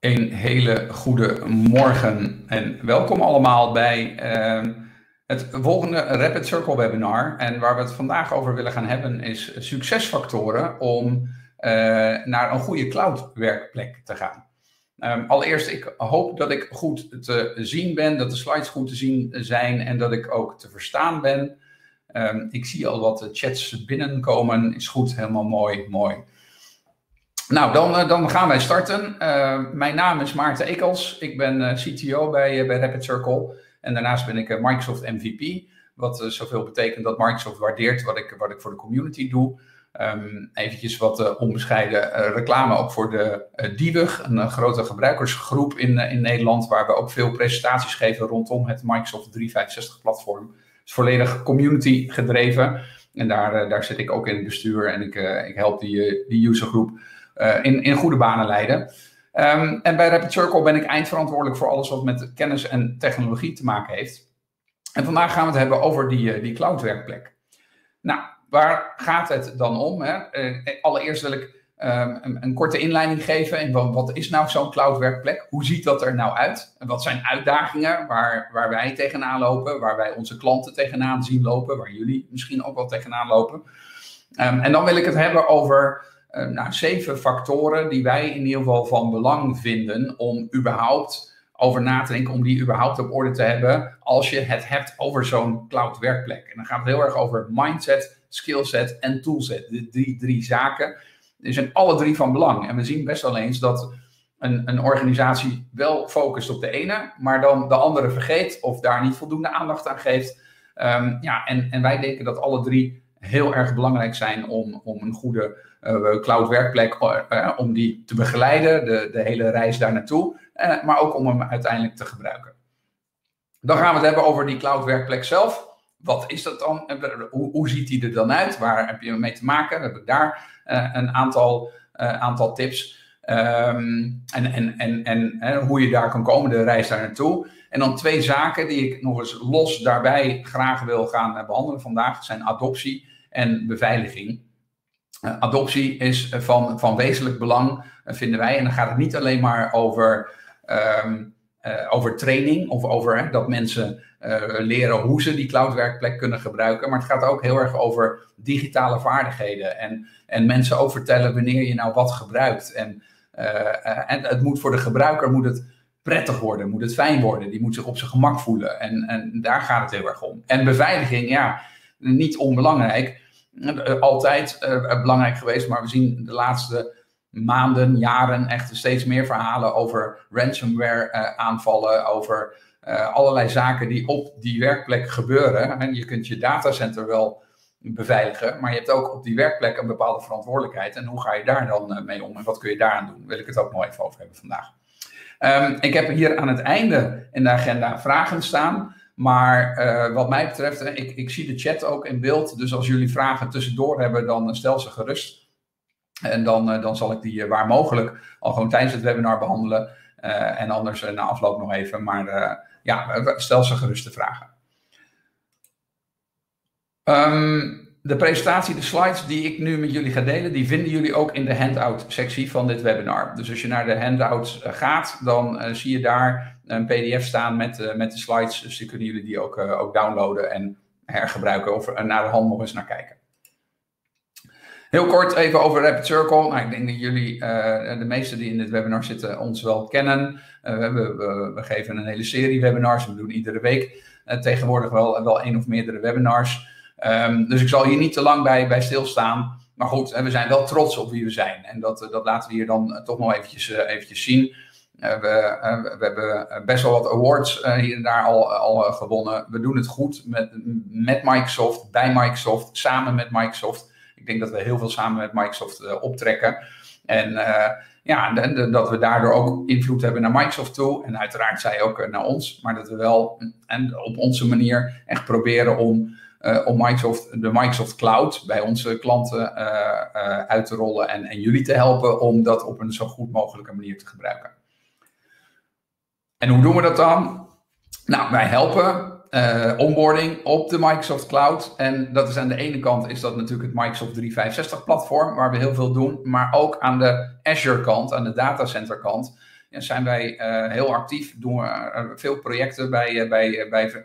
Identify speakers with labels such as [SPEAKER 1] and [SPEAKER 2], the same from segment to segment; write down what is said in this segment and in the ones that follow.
[SPEAKER 1] Een hele goede morgen en welkom allemaal bij uh, het volgende Rapid Circle webinar. En waar we het vandaag over willen gaan hebben is succesfactoren om uh, naar een goede cloud werkplek te gaan. Um, allereerst, ik hoop dat ik goed te zien ben, dat de slides goed te zien zijn en dat ik ook te verstaan ben. Um, ik zie al wat chats binnenkomen, is goed, helemaal mooi, mooi. Nou, dan, eh, dan gaan wij starten. Uh, mijn naam is Maarten Ekels. Ik ben uh, CTO bij, bij Rapid Circle. En daarnaast ben ik Microsoft MVP. Wat zoveel betekent dat Microsoft waardeert wat ik, wat ik voor de community doe. Um, eventjes wat onbescheiden reclame ook voor de DIWUG, een grote gebruikersgroep in, in Nederland, waar we ook veel presentaties geven rondom het Microsoft 365 platform. Het is volledig community gedreven. En daar, daar zit ik ook in het bestuur en ik, ik help die, die usergroep in, in goede banen leiden. Um, en bij Rapid Circle ben ik eindverantwoordelijk voor alles wat met kennis en technologie te maken heeft. En vandaag gaan we het hebben over die, uh, die cloud werkplek. Nou, waar gaat het dan om? Hè? Uh, allereerst wil ik um, een, korte inleiding geven wat, is nou zo'n cloud werkplek? Hoe ziet dat er nou uit? En wat zijn uitdagingen waar, waar wij tegenaan lopen, waar wij onze klanten tegenaan zien lopen, waar jullie misschien ook wel tegenaan lopen? Um, en dan wil ik het hebben over nou, zeven factoren die wij in ieder geval van belang vinden om überhaupt over na te denken, om die überhaupt op orde te hebben als je het hebt over zo'n cloud werkplek. En dan gaat het heel erg over mindset, skillset en toolset. De drie, drie zaken die zijn alle drie van belang. En we zien best wel eens dat een, een organisatie wel focust op de ene, maar dan de andere vergeet of daar niet voldoende aandacht aan geeft. Um, ja, en, en wij denken dat alle drie heel erg belangrijk zijn om, om een goede cloud werkplek, uh, om die te begeleiden, de, de hele reis daar naartoe, maar ook om hem uiteindelijk te gebruiken. Dan gaan we het hebben over die cloud werkplek zelf. Wat is dat dan? Hoe, hoe ziet die er dan uit? Waar heb je mee te maken? We hebben daar een aantal, aantal tips. Um, en en, en, en hoe je daar kan komen, de reis daar naartoe. En dan twee zaken die ik nog eens los daarbij graag wil gaan behandelen vandaag zijn adoptie en beveiliging. Uh, adoptie is van, van wezenlijk belang, uh, vinden wij. En dan gaat het niet alleen maar over, um, uh, over training of over dat mensen leren hoe ze die cloudwerkplek kunnen gebruiken. Maar het gaat ook heel erg over digitale vaardigheden. En, en mensen ook vertellen wanneer je nou wat gebruikt. En, en het moet voor de gebruiker moet het prettig worden, moet het fijn worden. Die moet zich op zijn gemak voelen. En, en daar gaat het heel erg om. En beveiliging, ja, niet onbelangrijk. Eh, altijd uh, belangrijk geweest, maar we zien de laatste maanden, jaren echt steeds meer verhalen over ransomware aanvallen, over allerlei zaken die op die werkplek gebeuren. En je kunt je datacenter wel beveiligen, maar je hebt ook op die werkplek een bepaalde verantwoordelijkheid. En hoe ga je daar dan mee om en wat kun je daaraan doen? Wil ik het ook nog even over hebben vandaag. Um, ik heb hier aan het einde in de agenda vragen staan. Maar uh, wat mij betreft, ik, ik zie de chat ook in beeld. Dus als jullie vragen tussendoor hebben, dan stel ze gerust. En dan, uh, dan zal ik die waar mogelijk al gewoon tijdens het webinar behandelen. en anders na afloop nog even. Maar ja, stel ze gerust de vragen. Um, de presentatie, de slides die ik nu met jullie ga delen, die vinden jullie ook in de handout sectie van dit webinar. Dus als je naar de handouts gaat, dan zie je daar een PDF staan met, uh, met de slides. Dus die kunnen jullie die ook, uh, ook downloaden en hergebruiken of naar de hand nog eens naar kijken. Heel kort even over Rapid Circle. Nou, ik denk dat jullie, uh, de meesten die in dit webinar zitten, ons wel kennen. We, we, geven een hele serie webinars. We doen iedere week tegenwoordig wel, wel één of meerdere webinars. Um, dus ik zal hier niet te lang bij, bij stilstaan. Maar goed, we zijn wel trots op wie we zijn. En dat, dat laten we hier dan toch nog eventjes, eventjes zien. We, uh, we, hebben best wel wat awards hier en daar al, al gewonnen. We doen het goed met, met Microsoft, bij Microsoft, samen met Microsoft. Ik denk dat we heel veel samen met Microsoft optrekken. En ja, dat we daardoor ook invloed hebben naar Microsoft toe. En uiteraard zij ook naar ons. Maar dat we wel en op onze manier echt proberen om, om Microsoft, de Microsoft Cloud bij onze klanten uit te rollen. En, en jullie te helpen om dat op een zo goed mogelijke manier te gebruiken. En hoe doen we dat dan? Nou, wij helpen uh, onboarding op de Microsoft Cloud. En dat is aan de ene kant is dat natuurlijk het Microsoft 365 platform, waar we heel veel doen. Maar ook aan de Azure kant, aan de datacenter kant, zijn wij heel actief, doen we veel projecten bij, bij, bij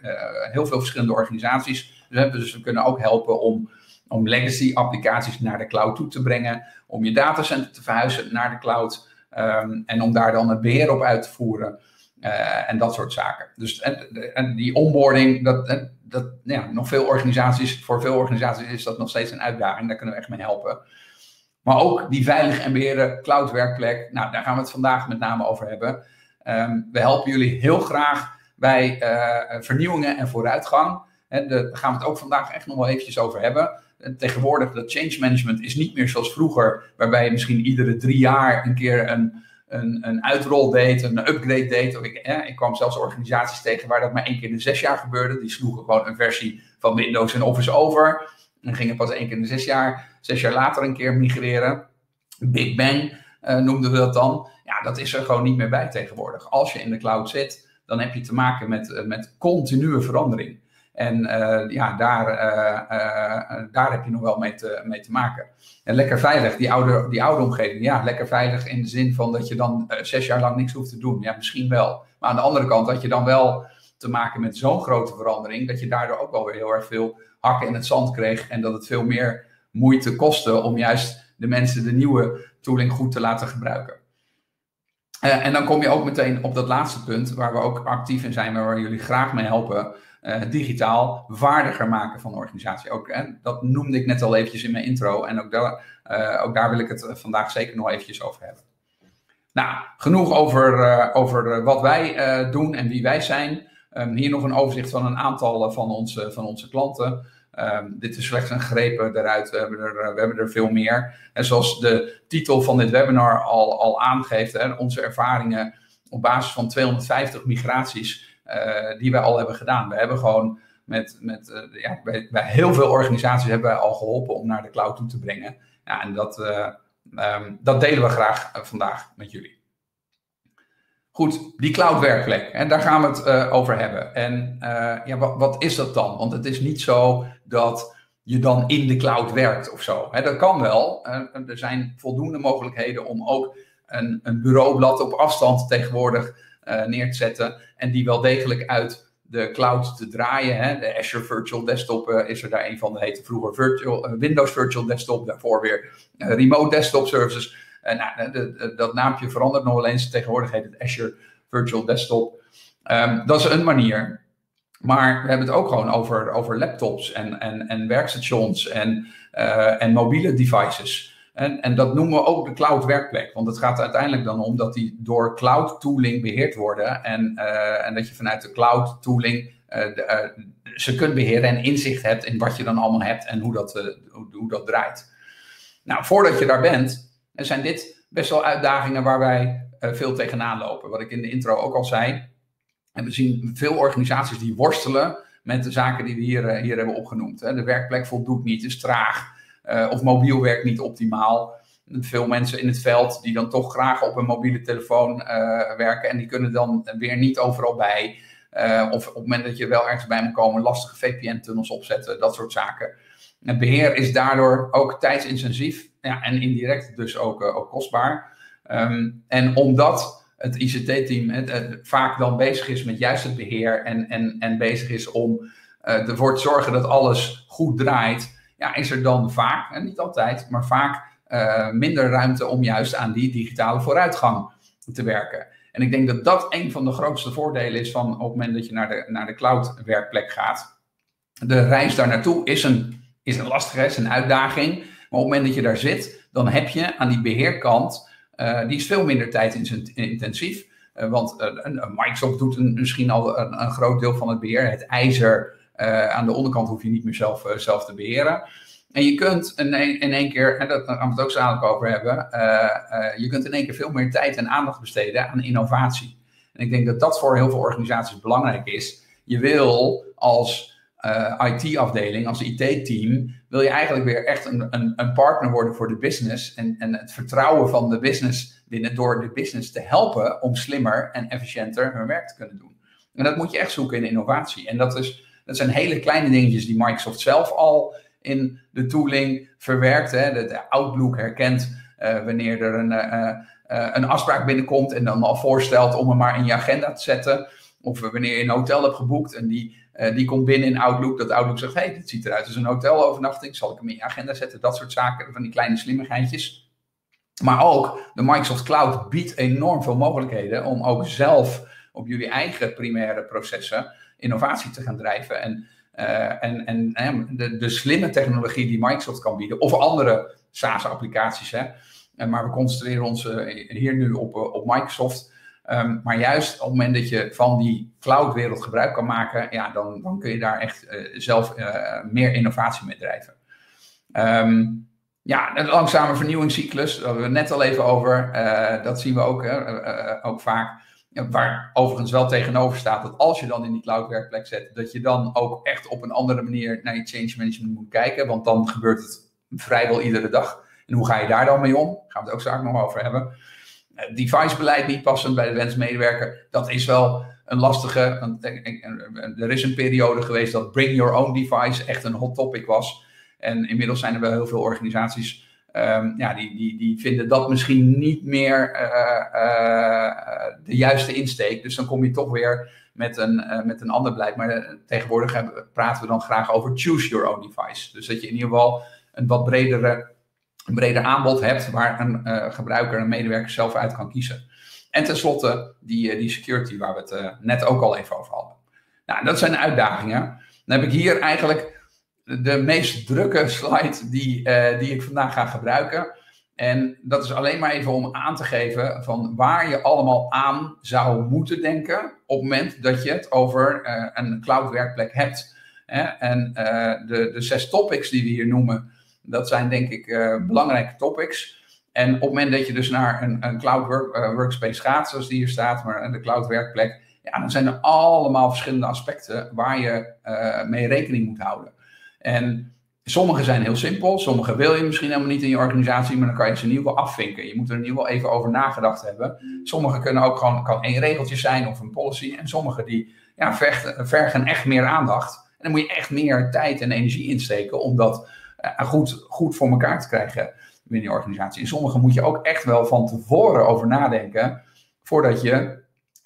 [SPEAKER 1] heel veel verschillende organisaties. Dus, dus we kunnen ook helpen om om legacy applicaties naar de cloud toe te brengen, om je datacenter te verhuizen naar de cloud ehm, en om daar dan het beheer op uit te voeren uh, en dat soort zaken. Dus en, en die onboarding, dat, dat ja, nog veel organisaties, voor veel organisaties is dat nog steeds een uitdaging, daar kunnen we echt mee helpen. Maar ook die veilig en beheerde cloud werkplek, nou, daar gaan we het vandaag met name over hebben. Um, we helpen jullie heel graag bij uh, vernieuwingen en vooruitgang. He, daar gaan we het ook vandaag echt nog wel eventjes over hebben tegenwoordig dat change management is niet meer zoals vroeger, waarbij je misschien iedere drie jaar een keer een, een, een uitrol deed, een upgrade deed. Ik, ik kwam zelfs organisaties tegen waar dat maar één keer in de zes jaar gebeurde. Die sloegen gewoon een versie van Windows en Office over. En gingen pas één keer in de zes jaar, zes jaar later een keer migreren. Big Bang uh, noemden we dat dan. Ja, dat is er gewoon niet meer bij tegenwoordig. Als je in de cloud zit, dan heb je te maken met, uh, met continue verandering. En uh, ja, daar, uh, uh, daar heb je nog wel mee te, mee te maken. En lekker veilig, die oude, die oude omgeving. Ja, lekker veilig in de zin van dat je dan zes jaar lang niks hoeft te doen. Ja, misschien wel. Maar aan de andere kant had je dan wel te maken met zo'n grote verandering. dat je daardoor ook wel weer heel erg veel hakken in het zand kreeg. En dat het veel meer moeite kostte om juist de mensen de nieuwe tooling goed te laten gebruiken. en dan kom je ook meteen op dat laatste punt, waar we ook actief in zijn, waar we jullie graag mee helpen. Uh, digitaal vaardiger maken van de organisatie. Ook, en dat noemde ik net al eventjes in mijn intro. En ook daar, uh, ook daar wil ik het vandaag zeker nog eventjes over hebben. Nou, genoeg over, over wat wij doen en wie wij zijn. Um, hier nog een overzicht van een aantal van onze, van onze klanten. Um, dit is slechts een grepen eruit. We hebben er, we hebben er veel meer. En zoals de titel van dit webinar al, al aangeeft, hè, onze ervaringen op basis van 250 migraties die wij al hebben gedaan. We hebben gewoon met, met uh, ja, bij, bij, heel veel organisaties hebben wij al geholpen om naar de cloud toe te brengen. Ja, en dat, uh, um, dat delen we graag vandaag met jullie. Goed, die cloud werkplek, en daar gaan we het over hebben. En ja, wat, wat, is dat dan? Want het is niet zo dat je dan in de cloud werkt of zo. Dat kan wel. er zijn voldoende mogelijkheden om ook een, een bureaublad op afstand tegenwoordig neer te zetten. En die wel degelijk uit de cloud te draaien. Hè. De Azure Virtual Desktop uh, is er daar een van. Dat heette vroeger Virtual, uh, Windows Virtual Desktop. Daarvoor weer Remote Desktop Services. nou, dat naampje verandert nog wel eens. Tegenwoordig heet het Azure Virtual Desktop. Um, dat is een manier. Maar we hebben het ook gewoon over, over laptops en, en, en werkstations en, en mobiele devices. En, en dat noemen we ook de cloud werkplek. Want het gaat uiteindelijk dan om dat die door cloud tooling beheerd worden. En, uh, en dat je vanuit de cloud tooling de, uh, ze kunt beheren en inzicht hebt in wat je dan allemaal hebt en hoe dat, hoe, hoe, dat draait. Nou, voordat je daar bent, zijn dit best wel uitdagingen waar wij veel tegenaan lopen. Wat ik in de intro ook al zei. En we zien veel organisaties die worstelen met de zaken die we hier, hier hebben opgenoemd. De werkplek voldoet niet, is traag. Uh, of mobiel werkt niet optimaal. Veel mensen in het veld die dan toch graag op een mobiele telefoon uh, werken en die kunnen dan weer niet overal bij. Uh, of op het moment dat je wel ergens bij moet komen, lastige VPN-tunnels opzetten, dat soort zaken. Het beheer is daardoor ook tijdsintensief ja, en indirect dus ook, ook kostbaar. Um, en omdat het ICT-team vaak dan bezig is met juist het beheer en, en, en bezig is om ervoor te zorgen dat alles goed draait, is er dan vaak, en niet altijd, maar vaak uh, minder ruimte om juist aan die digitale vooruitgang te werken. En ik denk dat dat een van de grootste voordelen is van op het moment dat je naar de, naar de cloud werkplek gaat. De reis daar naartoe is een, is een lastige, is een uitdaging. Maar op het moment dat je daar zit, dan heb je aan die beheerkant, uh, die is veel minder tijdintensief. Uh, want Microsoft doet een, misschien al een, groot deel van het beheer. Het ijzer aan de onderkant hoef je niet meer zelf, uh, zelf te beheren. En je kunt in, in één keer, en daar gaan we het ook zo dadelijk over hebben, uh, je kunt in één keer veel meer tijd en aandacht besteden aan innovatie. En ik denk dat dat voor heel veel organisaties belangrijk is. Je wil als IT-afdeling, als IT-team, wil je eigenlijk weer echt een, een, een, partner worden voor de business. En, en het vertrouwen van de business binnen door de business te helpen om slimmer en efficiënter hun werk te kunnen doen. En dat moet je echt zoeken in innovatie. En dat is dat zijn hele kleine dingetjes die Microsoft zelf al in de tooling verwerkt. Hè. De, Outlook herkent uh, wanneer er een, uh, een afspraak binnenkomt en dan al voorstelt om hem maar in je agenda te zetten. Of wanneer je een hotel hebt geboekt en die, die komt binnen in Outlook, dat Outlook zegt, hé, hey, dit ziet eruit als een hotelovernachting, zal ik hem in je agenda zetten? Dat soort zaken, van die kleine slimmigheidjes. Maar ook de Microsoft Cloud biedt enorm veel mogelijkheden om ook zelf op jullie eigen primaire processen innovatie te gaan drijven. En, uh, en, en de, de, slimme technologie die Microsoft kan bieden, of andere SaaS-applicaties. Hè. Maar we concentreren ons uh, hier nu op, op Microsoft. Um, maar juist op het moment dat je van die cloud-wereld gebruik kan maken, ja, dan, dan kun je daar echt zelf meer innovatie mee drijven. Um, ja, een langzame vernieuwingscyclus, daar hebben we het net al even over. dat zien we ook, ook vaak. Waar overigens wel tegenover staat dat als je dan in die cloud werkplek zet, dat je dan ook echt op een andere manier naar je change management moet kijken. Want dan gebeurt het vrijwel iedere dag. En hoe ga je daar dan mee om? Daar gaan we het ook straks nog over hebben. Device-beleid niet passend bij de wensmedewerker, dat is wel een lastige. Er is een periode geweest dat bring your own device echt een hot topic was. En inmiddels zijn er wel heel veel organisaties Um, ja, die, die, die vinden dat misschien niet meer uh, uh, de juiste insteek. Dus dan kom je toch weer met een, uh, met een ander beleid. Maar tegenwoordig praten we dan graag over choose your own device. Dus dat je in ieder geval een wat bredere, een breder aanbod hebt waar een gebruiker, een medewerker zelf uit kan kiezen. En tenslotte die, die security waar we het net ook al even over hadden. Nou, dat zijn uitdagingen. Dan heb ik hier eigenlijk de meest drukke slide die, uh, die ik vandaag ga gebruiken. En dat is alleen maar even om aan te geven van waar je allemaal aan zou moeten denken op het moment dat je het over uh, een cloud werkplek hebt. Hè? En uh, de, de zes topics die we hier noemen, dat zijn denk ik belangrijke topics. En op het moment dat je dus naar een, een cloud work, workspace gaat, zoals die hier staat, maar de cloud werkplek, ja, dan zijn er allemaal verschillende aspecten waar je mee rekening moet houden. En sommige zijn heel simpel, sommige wil je misschien helemaal niet in je organisatie, maar dan kan je ze in ieder geval afvinken. Je moet er in ieder geval even over nagedacht hebben. Sommige kunnen ook gewoon kan één regeltje zijn of een policy. En sommige die ja, vechten, vergen echt meer aandacht. En dan moet je echt meer tijd en energie insteken om dat uh, goed, goed voor elkaar te krijgen binnen je organisatie. En sommige moet je ook echt wel van tevoren over nadenken voordat je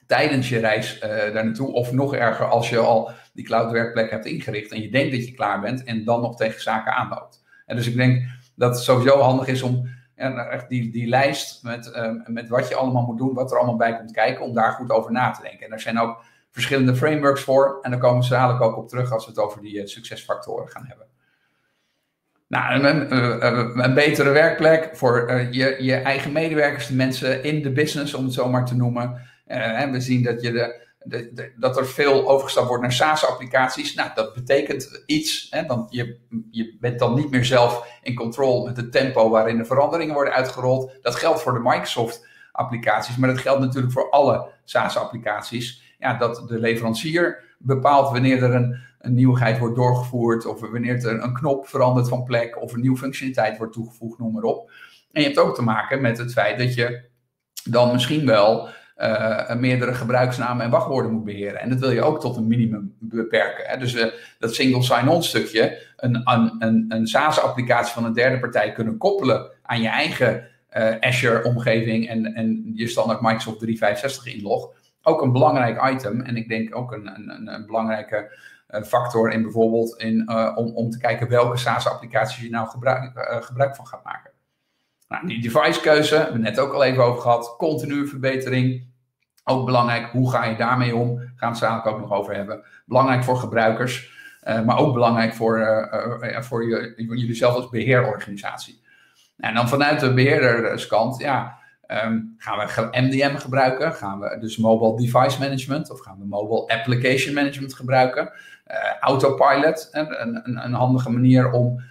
[SPEAKER 1] tijdens je reis uh, daar naartoe, of nog erger als je al die cloud werkplek hebt ingericht en je denkt dat je klaar bent en dan nog tegen zaken aanloopt. En dus ik denk dat het sowieso handig is om ja, echt die, die lijst met, uh, met wat je allemaal moet doen, wat er allemaal bij komt kijken, om daar goed over na te denken. En er zijn ook verschillende frameworks voor en daar komen we dadelijk ook op terug als we het over die uh, succesfactoren gaan hebben. Nou, een, een, een, betere werkplek voor je, je eigen medewerkers, de mensen in de business, om het zo maar te noemen. Uh, we zien dat, je de, dat er veel overgestapt wordt naar SaaS-applicaties. Nou, dat betekent iets. Hè, want je, je bent dan niet meer zelf in controle met het tempo waarin de veranderingen worden uitgerold. Dat geldt voor de Microsoft-applicaties, maar dat geldt natuurlijk voor alle SaaS-applicaties. Ja, dat de leverancier bepaalt wanneer er een, een nieuwigheid wordt doorgevoerd, of wanneer er een knop verandert van plek, of een nieuwe functionaliteit wordt toegevoegd, noem maar op. En je hebt ook te maken met het feit dat je dan misschien wel uh, meerdere gebruiksnamen en wachtwoorden moet beheren. En dat wil je ook tot een minimum beperken. Hè? Dus uh, dat single sign-on stukje, een, een, een, SaaS-applicatie van een derde partij kunnen koppelen aan je eigen Azure-omgeving en, en je standaard Microsoft 365 inlog. Ook een belangrijk item en ik denk ook een, een, een belangrijke factor in bijvoorbeeld in, om, om te kijken welke SaaS-applicaties je nou gebruik, gebruik van gaat maken. Nou, die devicekeuze, hebben we net ook al even over gehad. Continue verbetering, ook belangrijk. Hoe ga je daarmee om? Daar gaan we het ook nog over hebben. Belangrijk voor gebruikers, uh, maar ook belangrijk voor, uh, voor je, jullie zelf als beheerorganisatie. En dan vanuit de beheerderskant, ja, um, gaan we MDM gebruiken? Gaan we dus mobile device management of gaan we mobile application management gebruiken? autopilot, een, een, een, handige manier om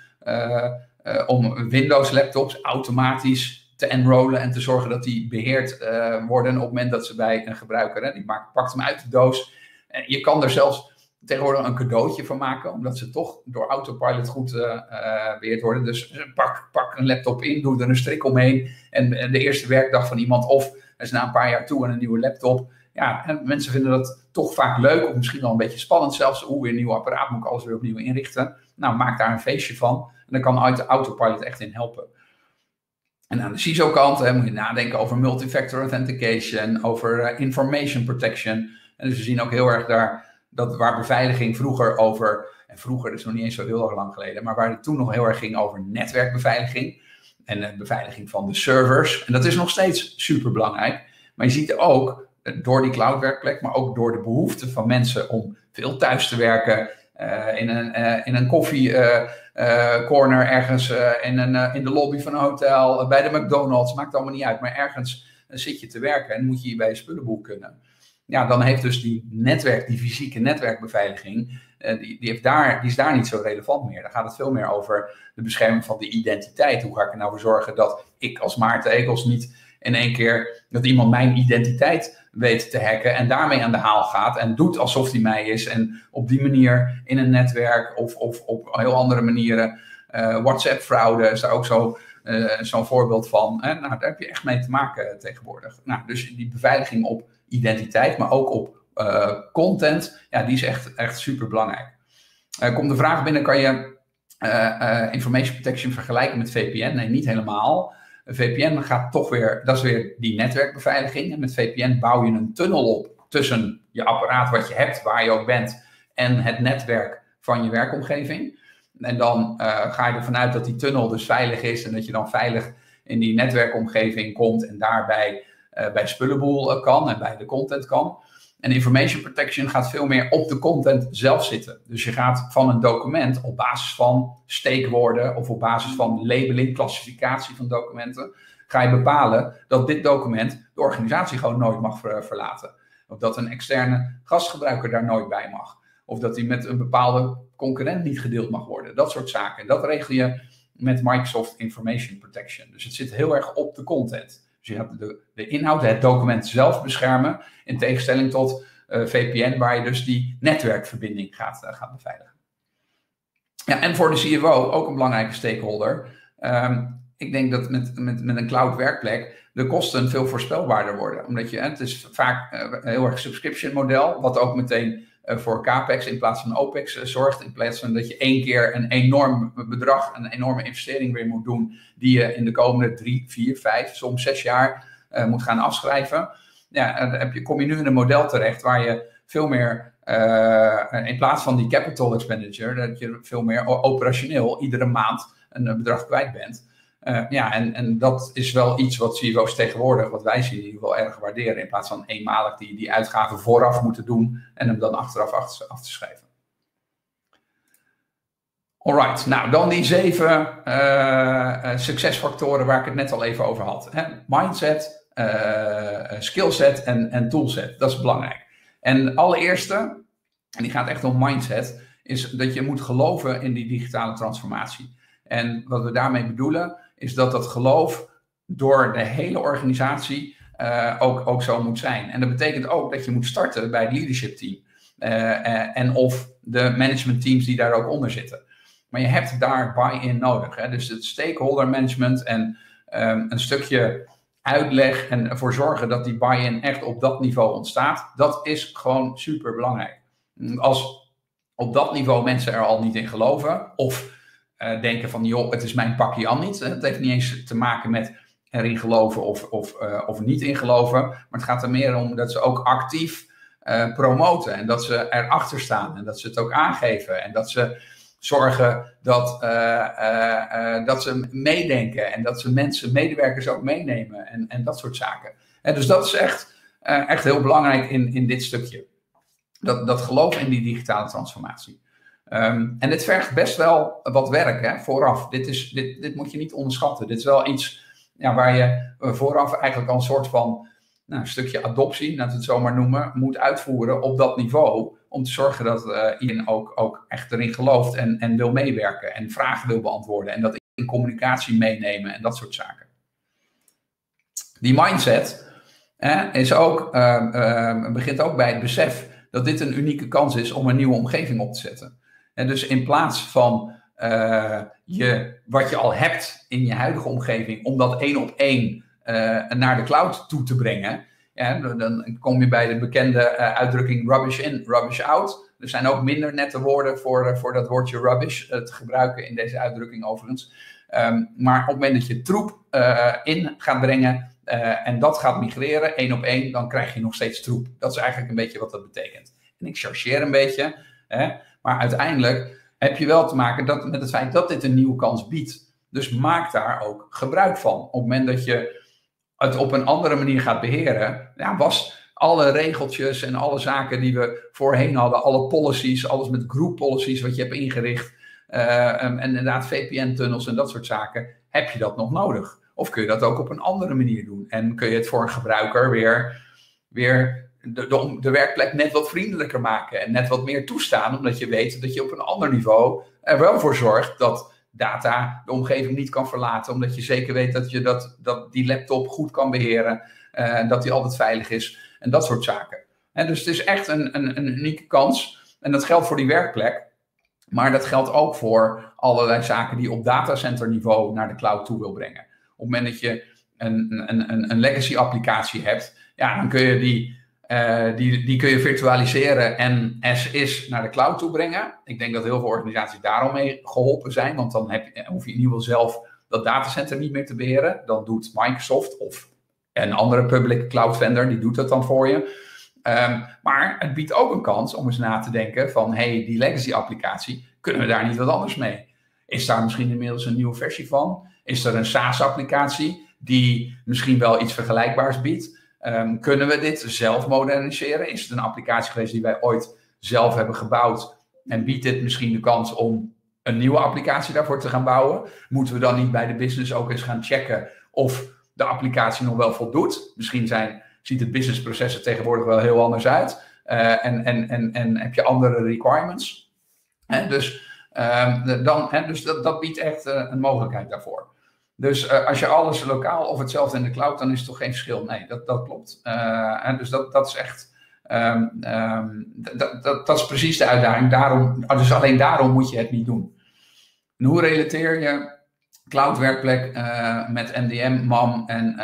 [SPEAKER 1] om Windows laptops automatisch te enrollen en te zorgen dat die beheerd uh, worden op het moment dat ze bij een gebruiker, hè, die maakt, pakt hem uit de doos. En je kan er zelfs tegenwoordig een cadeautje van maken, omdat ze toch door autopilot goed uh, beheerd worden. Dus pak, pak een laptop in, doe er een strik omheen en, en de eerste werkdag van iemand of is na een paar jaar toe een nieuwe laptop. Ja, en mensen vinden dat toch vaak leuk, of misschien wel een beetje spannend zelfs. Hoe weer een nieuw apparaat, moet ik alles weer opnieuw inrichten. Nou, maak daar een feestje van. En dan kan de autopilot echt in helpen. En aan de CISO-kant moet je nadenken over multifactor authentication, over information protection. En dus we zien ook heel erg daar dat waar beveiliging vroeger over, en vroeger, is nog niet eens zo heel lang geleden, maar waar het toen nog heel erg ging over netwerkbeveiliging en de beveiliging van de servers. En dat is nog steeds super belangrijk. Maar je ziet ook door die cloudwerkplek, maar ook door de behoefte van mensen om veel thuis te werken, in een, in een uh, ergens in, een, in de lobby van een hotel, bij de McDonald's, maakt allemaal niet uit. Maar ergens zit je te werken en moet je hier bij je spullenboek kunnen. Ja, dan heeft dus die netwerk, die fysieke netwerkbeveiliging, die, die, heeft daar, die is daar niet zo relevant meer. Dan gaat het veel meer over de bescherming van de identiteit. Hoe ga ik er nou voor zorgen dat ik als Maarten Egels niet in één keer, dat iemand mijn identiteit weet te hacken en daarmee aan de haal gaat en doet alsof hij mij is en op die manier in een netwerk of, of op heel andere manieren, uh, WhatsApp-fraude is daar ook zo, uh, zo'n voorbeeld van. Hè? Nou, daar heb je echt mee te maken tegenwoordig. Nou, dus die beveiliging op identiteit, maar ook op uh, content, ja, die is echt, echt super belangrijk. komt de vraag binnen, kan je information protection vergelijken met VPN? Nee, niet helemaal. Een VPN gaat toch weer, dat is weer die netwerkbeveiliging. En met VPN bouw je een tunnel op tussen je apparaat wat je hebt, waar je ook bent, en het netwerk van je werkomgeving. En dan uh, ga je ervan uit dat die tunnel dus veilig is en dat je dan veilig in die netwerkomgeving komt en daarbij uh, bij Spullenboel kan en bij de content kan. En information protection gaat veel meer op de content zelf zitten. Dus je gaat van een document op basis van steekwoorden of op basis van labeling, klassificatie van documenten, ga je bepalen dat dit document de organisatie gewoon nooit mag verlaten. Of dat een externe gastgebruiker daar nooit bij mag. Of dat die met een bepaalde concurrent niet gedeeld mag worden. Dat soort zaken. Dat regel je met Microsoft Information Protection. Dus het zit heel erg op de content. Dus je gaat de, de inhoud, het document zelf beschermen, in tegenstelling tot eh, VPN, waar je dus die netwerkverbinding gaat, uh, gaat beveiligen. Ja, en voor de CFO ook een belangrijke stakeholder. Um, ik denk dat met, met, met een cloud werkplek de kosten veel voorspelbaarder worden. Omdat je, het is vaak uh, heel erg subscription model, wat ook meteen voor CAPEX in plaats van OPEX uh, zorgt. In plaats van dat je één keer een enorm bedrag, een enorme investering weer moet doen, die je in de komende drie, vier, vijf, soms zes jaar uh, moet gaan afschrijven. Ja, dan heb je, kom je nu in een model terecht waar je veel meer, in plaats van die capital expenditure, dat je veel meer operationeel iedere maand een bedrag kwijt bent. Uh, ja, en, en dat is wel iets wat CEO's tegenwoordig, wat wij zien, wel erg waarderen. In plaats van eenmalig die, die uitgaven vooraf moeten doen en hem dan achteraf af, te schrijven. Alright, nou dan die zeven uh, succesfactoren waar ik het net al even over had. Hè? Mindset, skillset en, en toolset, dat is belangrijk. En de allereerste, en die gaat echt om mindset, is dat je moet geloven in die digitale transformatie. En wat we daarmee bedoelen, is dat dat geloof door de hele organisatie uh, ook, ook zo moet zijn. En dat betekent ook dat je moet starten bij het leadership team. Uh, en of de management teams die daar ook onder zitten. Maar je hebt daar buy-in nodig. Hè? Dus het stakeholder management en um, een stukje uitleg en ervoor zorgen dat die buy-in echt op dat niveau ontstaat, dat is gewoon super belangrijk. Als op dat niveau mensen er al niet in geloven, of uh, denken van, joh, het is mijn pakje al niet. Het heeft niet eens te maken met erin geloven of, of, uh, of niet in geloven. Maar het gaat er meer om dat ze ook actief uh, promoten. En dat ze erachter staan. En dat ze het ook aangeven. En dat ze zorgen dat, dat ze meedenken. En dat ze mensen, medewerkers ook meenemen. En, en dat soort zaken. En dus dat is echt, echt heel belangrijk in, in dit stukje. Dat, dat geloof in die digitale transformatie. Um, en dit vergt best wel wat werk hè, vooraf. Dit, is, dit, dit moet je niet onderschatten. Dit is wel iets ja, waar je eh, vooraf eigenlijk al een soort van nou, stukje adoptie, laten we het zo maar noemen, moet uitvoeren op dat niveau. Om te zorgen dat uh, ook, ook echt erin gelooft en, en wil meewerken en vragen wil beantwoorden. En dat in communicatie meenemen en dat soort zaken. Die mindset hè, is ook, uh, uh, begint ook bij het besef dat dit een unieke kans is om een nieuwe omgeving op te zetten. Dus in plaats van uh, je, wat je al hebt in je huidige omgeving, om dat één op één uh, naar de cloud toe te brengen, dan kom je bij de bekende uh, uitdrukking rubbish in, rubbish out. Er zijn ook minder nette woorden voor, voor dat woordje rubbish te gebruiken in deze uitdrukking overigens. Ehm, maar op het moment dat je troep in gaat brengen en dat gaat migreren, één op één, dan krijg je nog steeds troep. Dat is eigenlijk een beetje wat dat betekent. En ik chargeer een beetje, maar uiteindelijk heb je wel te maken dat, met het feit dat dit een nieuwe kans biedt. Dus maak daar ook gebruik van. Op het moment dat je het op een andere manier gaat beheren, ja, was alle regeltjes en alle zaken die we voorheen hadden, alle policies, alles met group policies wat je hebt ingericht, uh, en inderdaad VPN-tunnels en dat soort zaken, heb je dat nog nodig? Of kun je dat ook op een andere manier doen? En kun je het voor een gebruiker weer, weer de, de, werkplek net wat vriendelijker maken en net wat meer toestaan, omdat je weet dat je op een ander niveau er wel voor zorgt dat data de omgeving niet kan verlaten, omdat je zeker weet dat je dat, dat die laptop goed kan beheren, uh, dat die altijd veilig is en dat soort zaken. En dus het is echt een, een, een unieke kans. En dat geldt voor die werkplek. Maar dat geldt ook voor allerlei zaken die je op datacenterniveau naar de cloud toe wil brengen. Op het moment dat je een, een, een, een legacy applicatie hebt, ja, dan kun je die, uh, die, die kun je virtualiseren en as is naar de cloud toe brengen. Ik denk dat heel veel organisaties daarom mee geholpen zijn, want dan heb je, hoef je in ieder geval zelf dat datacenter niet meer te beheren. Dan doet Microsoft of een andere public cloud vendor, die doet dat dan voor je. Um, maar het biedt ook een kans om eens na te denken van, hey, die legacy applicatie, kunnen we daar niet wat anders mee? Is daar misschien inmiddels een nieuwe versie van? Is er een SaaS applicatie die misschien wel iets vergelijkbaars biedt? Um, kunnen we dit zelf moderniseren? Is het een applicatie geweest die wij ooit zelf hebben gebouwd? En biedt dit misschien de kans om een nieuwe applicatie daarvoor te gaan bouwen? Moeten we dan niet bij de business ook eens gaan checken of de applicatie nog wel voldoet. Misschien zijn, ziet het businessprocessen tegenwoordig wel heel anders uit. Uh, en, en, en, en heb je andere requirements. En dus um, dan, dus dat, biedt echt uh, een mogelijkheid daarvoor. Dus uh, als je alles lokaal of hetzelfde in de cloud, dan is het toch geen verschil. Nee, dat, dat klopt. en dus dat, dat is echt. Um, um, dat, dat, dat is precies de uitdaging. Daarom, dus alleen daarom moet je het niet doen. En hoe relateer je cloud werkplek uh, met MDM, MAM en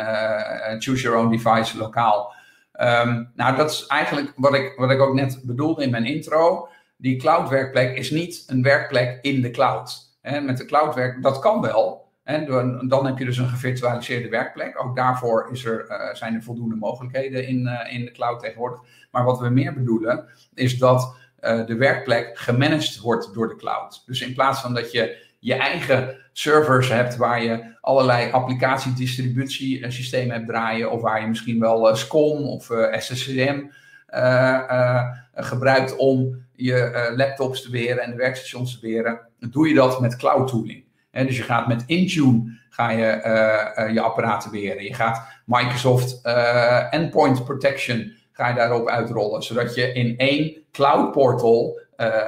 [SPEAKER 1] choose your own device lokaal. Um, nou, dat is eigenlijk wat ik, wat ik ook net bedoelde in mijn intro. Die cloud werkplek is niet een werkplek in de cloud. Met de cloud werk, dat kan wel. En dan heb je dus een gevirtualiseerde werkplek. Ook daarvoor is er, uh, zijn er voldoende mogelijkheden in, in de cloud tegenwoordig. Maar wat we meer bedoelen, is dat de werkplek gemanaged wordt door de cloud. Dus in plaats van dat je je eigen servers hebt waar je allerlei applicatiedistributiesystemen hebt draaien, of waar je misschien wel SCOM of SSCM gebruikt om je laptops te beheren en de werkstations te beheren, doe je dat met cloud tooling. En dus je gaat met Intune ga je, je apparaten beheren. Je gaat Microsoft Endpoint Protection ga je daarop uitrollen, zodat je in één cloud portal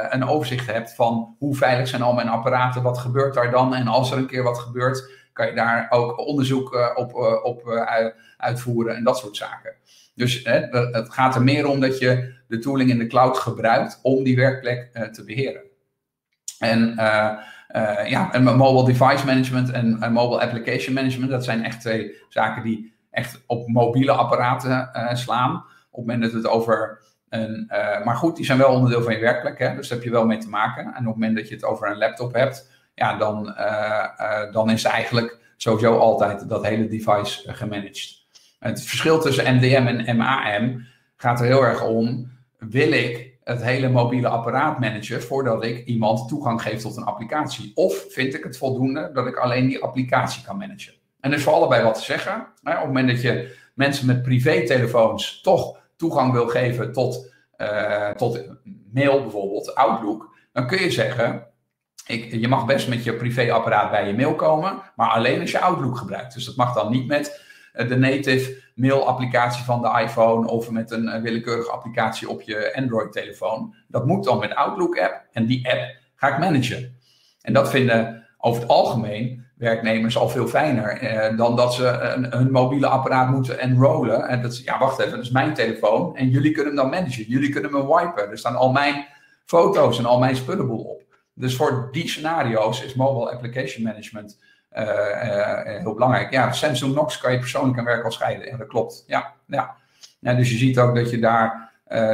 [SPEAKER 1] een overzicht hebt van hoe veilig zijn al mijn apparaten, wat gebeurt daar dan en als er een keer wat gebeurt, kan je daar ook onderzoek op, op uitvoeren en dat soort zaken. Dus het gaat er meer om dat je de tooling in de cloud gebruikt om die werkplek te beheren. En ja, en mobile device management en, en, mobile application management, dat zijn echt twee zaken die echt op mobiele apparaten slaan. Op het moment dat het over en, uh, maar goed, die zijn wel onderdeel van je werkplek, hè, dus daar heb je wel mee te maken. En op het moment dat je het over een laptop hebt, ja, dan, dan is eigenlijk sowieso altijd dat hele device gemanaged. Het verschil tussen MDM en MAM gaat er heel erg om, wil ik het hele mobiele apparaat managen voordat ik iemand toegang geef tot een applicatie? Of vind ik het voldoende dat ik alleen die applicatie kan managen? En er is voor allebei wat te zeggen. Op het moment dat je mensen met privé-telefoons toch toegang wil geven tot, uh, tot mail, bijvoorbeeld Outlook, dan kun je zeggen: ik, je mag best met je privéapparaat bij je mail komen, maar alleen als je Outlook gebruikt. Dus dat mag dan niet met eh, de native mail-applicatie van de iPhone of met een eh, willekeurige applicatie op je Android-telefoon. Dat moet dan met Outlook-app en die app ga ik managen. En dat vinden over het algemeen werknemers al veel fijner eh, dan dat ze een, hun mobiele apparaat moeten enrollen. En dat ja, wacht even, dat is mijn telefoon en jullie kunnen hem dan managen. Jullie kunnen me wipen. Er staan al mijn foto's en al mijn spullenboel op. Dus voor die scenario's is mobile application management heel belangrijk. Ja, Samsung Knox kan je persoonlijk en werk al scheiden. En dat klopt. Ja, ja. dus je ziet ook dat je daar,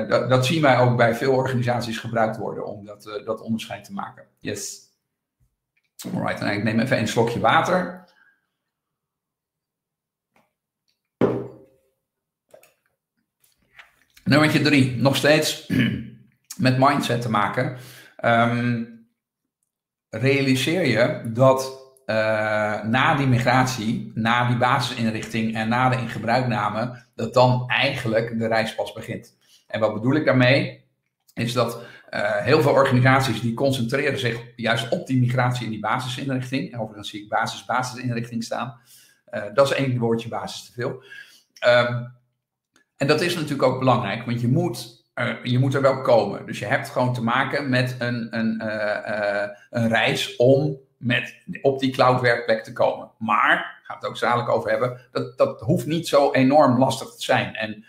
[SPEAKER 1] dat, dat zien wij ook bij veel organisaties gebruikt worden om dat, dat onderscheid te maken. Yes. Alright, en ik neem even een slokje water. Nummer drie, nog steeds met mindset te maken. Um, realiseer je dat na die migratie, na die basisinrichting en na de ingebruikname, dat dan eigenlijk de reis pas begint. En wat bedoel ik daarmee? Is dat uh, heel veel organisaties die concentreren zich juist op die migratie in die basisinrichting. Overigens zie ik basis-basisinrichting staan. Uh, dat is één woordje basis te veel. Um, en dat is natuurlijk ook belangrijk, want je moet, je moet er wel komen. Dus je hebt gewoon te maken met een, een, een reis om met, op die cloud werkplek te komen. Maar, we het ook zadelijk over hebben, dat, dat hoeft niet zo enorm lastig te zijn. En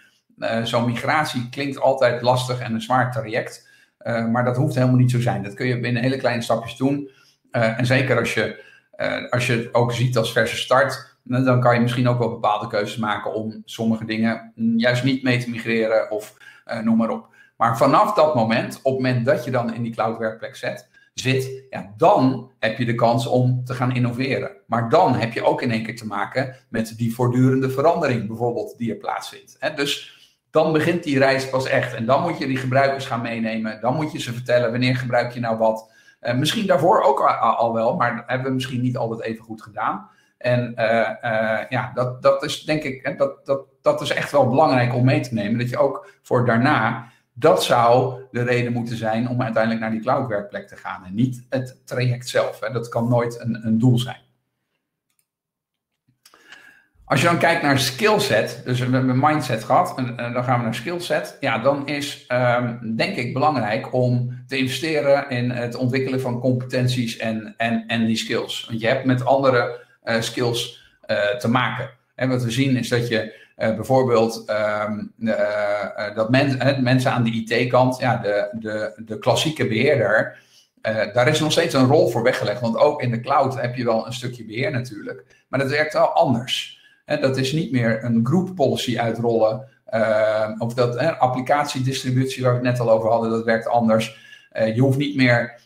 [SPEAKER 1] zo'n migratie klinkt altijd lastig en een zwaar traject. maar dat hoeft helemaal niet zo zijn. Dat kun je binnen hele kleine stapjes doen. en zeker als je, als je het ook ziet als verse start dan kan je misschien ook wel bepaalde keuzes maken om sommige dingen juist niet mee te migreren of noem maar op. Maar vanaf dat moment, op het moment dat je dan in die cloud werkplek zet, zit, ja, dan heb je de kans om te gaan innoveren. Maar dan heb je ook in één keer te maken met die voortdurende verandering, bijvoorbeeld, die er plaatsvindt. Hè? Dus dan begint die reis pas echt. En dan moet je die gebruikers gaan meenemen. Dan moet je ze vertellen wanneer gebruik je nou wat. Uh, misschien daarvoor ook al, wel, maar dat hebben we misschien niet altijd even goed gedaan. En uh, uh, ja, dat, dat is denk ik, dat, dat, dat is echt wel belangrijk om mee te nemen. Dat je ook voor daarna, dat zou de reden moeten zijn om uiteindelijk naar die cloud-werkplek te gaan. En niet het traject zelf. Hè. Dat kan nooit een, een doel zijn. Als je dan kijkt naar skillset, dus we hebben mindset gehad, en, dan gaan we naar skillset. Ja, dan is um, denk ik belangrijk om te investeren in het ontwikkelen van competenties en, en, en die skills. Want je hebt met andere uh, skills uh, te maken. En wat we zien is dat je uh, bijvoorbeeld um, dat men, mensen aan de IT-kant, ja, de, de, de klassieke beheerder, daar is nog steeds een rol voor weggelegd. Want ook in de cloud heb je wel een stukje beheer natuurlijk. Maar dat werkt wel anders. Dat is niet meer een group policy uitrollen. of dat applicatiedistributie waar we het net al over hadden, dat werkt anders. je hoeft niet meer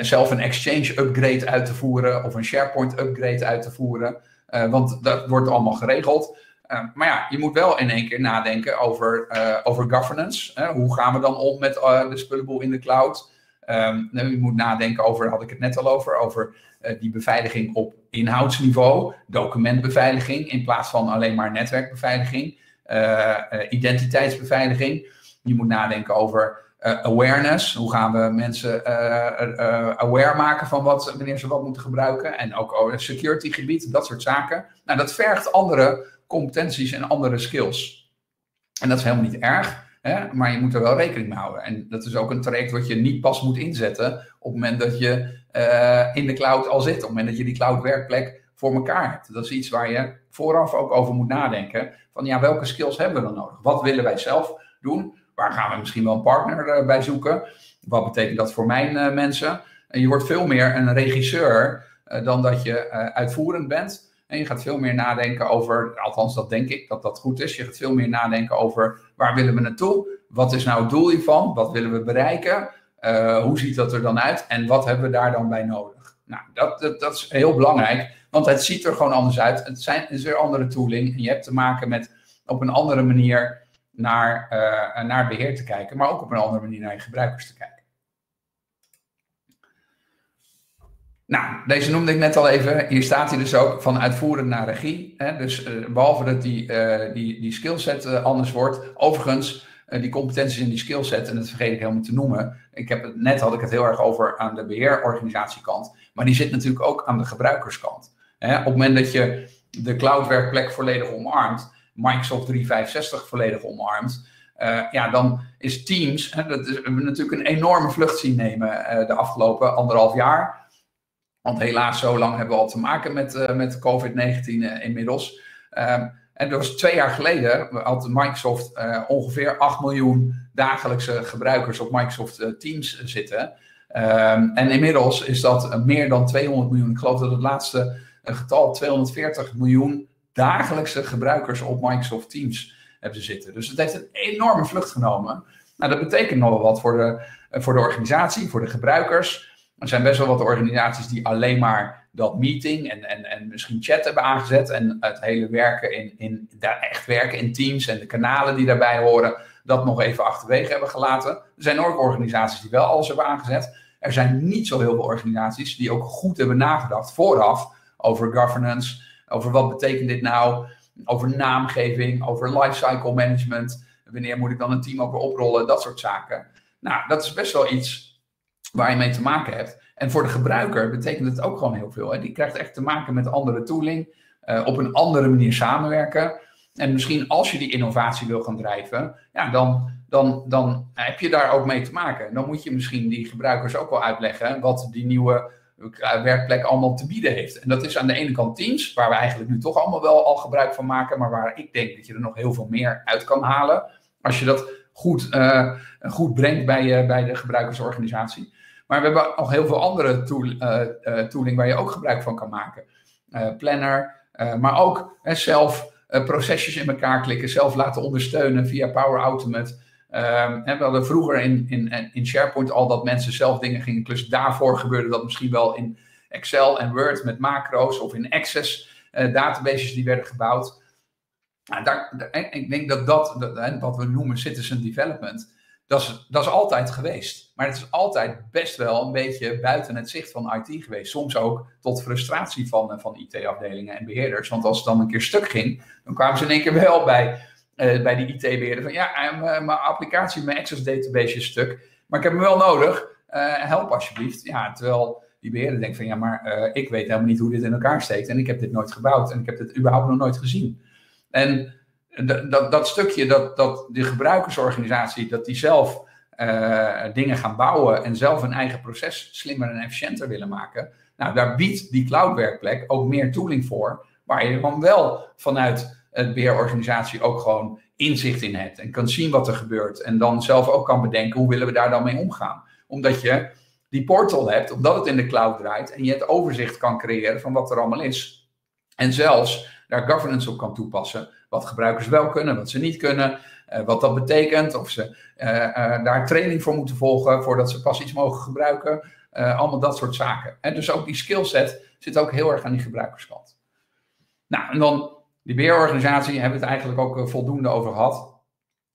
[SPEAKER 1] zelf een Exchange upgrade uit te voeren of een SharePoint upgrade uit te voeren. Want dat wordt allemaal geregeld. Uh, maar ja, je moet wel in één keer nadenken over, over governance. hoe gaan we dan om met de spullenboel in de cloud? Um, je moet nadenken over, had ik het net al over, over die beveiliging op inhoudsniveau, documentbeveiliging in plaats van alleen maar netwerkbeveiliging, identiteitsbeveiliging. Je moet nadenken over awareness. Hoe gaan we mensen aware maken van wat, wanneer ze wat moeten gebruiken. En ook over security gebied, dat soort zaken. Nou, dat vergt andere competenties en andere skills. En dat is helemaal niet erg. Hè? Maar je moet er wel rekening mee houden. En dat is ook een traject wat je niet pas moet inzetten op het moment dat je in de cloud al zit. Op het moment dat je die cloud werkplek voor elkaar hebt. Dat is iets waar je vooraf ook over moet nadenken. Van ja, welke skills hebben we dan nodig? Wat willen wij zelf doen? waar gaan we misschien wel een partner eh, bij zoeken? Wat betekent dat voor mijn eh, mensen? En je wordt veel meer een regisseur eh, dan dat je uitvoerend bent. En je gaat veel meer nadenken over, althans dat denk ik dat dat goed is. Je gaat veel meer nadenken over waar willen we naartoe? Wat is nou het doel hiervan? Wat willen we bereiken? Uh, hoe ziet dat er dan uit? En wat hebben we daar dan bij nodig? Nou, dat, dat, is heel belangrijk, want het ziet er gewoon anders uit. Het, zijn, is weer andere tooling en je hebt te maken met op een andere manier naar, uh, naar beheer te kijken, maar ook op een andere manier naar je gebruikers te kijken. Nou, deze noemde ik net al even. Hier staat hij dus ook van uitvoerend naar regie. Hè? Dus uh, behalve dat die, uh, die, die skillset uh, anders wordt. Overigens, die competenties in die skillset, en dat vergeet ik helemaal te noemen. Ik heb het, net had ik het heel erg over aan de beheerorganisatiekant. Maar die zit natuurlijk ook aan de gebruikerskant. Hè? Op het moment dat je de cloud-werkplek volledig omarmt, Microsoft 365 volledig omarmt. Ja, dan is Teams, hè, dat is, we natuurlijk een enorme vlucht zien nemen de afgelopen anderhalf jaar. Want helaas, zo lang hebben we al te maken met, uh, met COVID-19 inmiddels. Ehm, en dat was twee jaar geleden, had Microsoft ongeveer 8 miljoen dagelijkse gebruikers op Microsoft Teams zitten. Ehm, en inmiddels is dat meer dan 200 miljoen. Ik geloof dat het laatste getal 240 miljoen dagelijkse gebruikers op Microsoft Teams hebben zitten. Dus het heeft een enorme vlucht genomen. Nou, dat betekent nog wel wat voor de, voor de organisatie, voor de gebruikers. Er zijn best wel wat organisaties die alleen maar dat meeting en, en, en misschien chat hebben aangezet. En het hele werken in, in daar echt werken in teams en de kanalen die daarbij horen, dat nog even achterwege hebben gelaten. Er zijn ook organisaties die wel alles hebben aangezet. Er zijn niet zo heel veel organisaties die ook goed hebben nagedacht vooraf over governance, over wat betekent dit nou, over naamgeving, over lifecycle management. Wanneer moet ik dan een team over oprollen, dat soort zaken. Nou, dat is best wel iets waar je mee te maken hebt. En voor de gebruiker betekent het ook gewoon heel veel. Hè? Die krijgt echt te maken met andere tooling, uh, op een andere manier samenwerken. En misschien als je die innovatie wil gaan drijven, ja, dan, dan, dan heb je daar ook mee te maken. Dan moet je misschien die gebruikers ook wel uitleggen wat die nieuwe eh, werkplek allemaal te bieden heeft. En dat is aan de ene kant Teams, waar we eigenlijk nu toch allemaal wel al gebruik van maken, maar waar ik denk dat je er nog heel veel meer uit kan halen. Als je dat goed, uh, goed brengt bij, uh, bij de gebruikersorganisatie. Maar we hebben nog heel veel andere tool, uh, tooling waar je ook gebruik van kan maken. planner, maar ook zelf procesjes in elkaar klikken, zelf laten ondersteunen via Power Automate. Um, we hadden vroeger in, in, in SharePoint al dat mensen zelf dingen gingen klussen. Daarvoor gebeurde dat misschien wel in Excel en Word met macro's of in Access databases die werden gebouwd. Nou, daar, ik denk dat dat, dat, wat we noemen citizen development, dat is, dat is altijd geweest. Maar het is altijd best wel een beetje buiten het zicht van IT geweest. Soms ook tot frustratie van, van IT-afdelingen en beheerders. Want als het dan een keer stuk ging, dan kwamen ze in één keer wel bij, uh, bij die IT-beheerder van ja, uh, mijn applicatie, mijn Access database is stuk, maar ik heb hem wel nodig. Help alsjeblieft. Ja, terwijl die beheerder denkt van ja, maar ik weet helemaal niet hoe dit in elkaar steekt en ik heb dit nooit gebouwd en ik heb dit überhaupt nog nooit gezien. En dat, dat stukje dat, dat de gebruikersorganisatie, dat die zelf uh, dingen gaan bouwen en zelf een eigen proces slimmer en efficiënter willen maken. Nou, daar biedt die cloud-werkplek ook meer tooling voor, waar je dan wel vanuit het beheerorganisatie ook gewoon inzicht in hebt en kan zien wat er gebeurt. En dan zelf ook kan bedenken hoe willen we daar dan mee omgaan. Omdat je die portal hebt, omdat het in de cloud draait en je het overzicht kan creëren van wat er allemaal is. En zelfs daar governance op kan toepassen. Wat gebruikers wel kunnen, wat ze niet kunnen. Uh, wat dat betekent, of ze uh, uh, daar training voor moeten volgen voordat ze pas iets mogen gebruiken. allemaal dat soort zaken. En dus ook die skillset zit ook heel erg aan die gebruikerskant. Nou, en dan die beheerorganisatie hebben we het eigenlijk ook voldoende over gehad.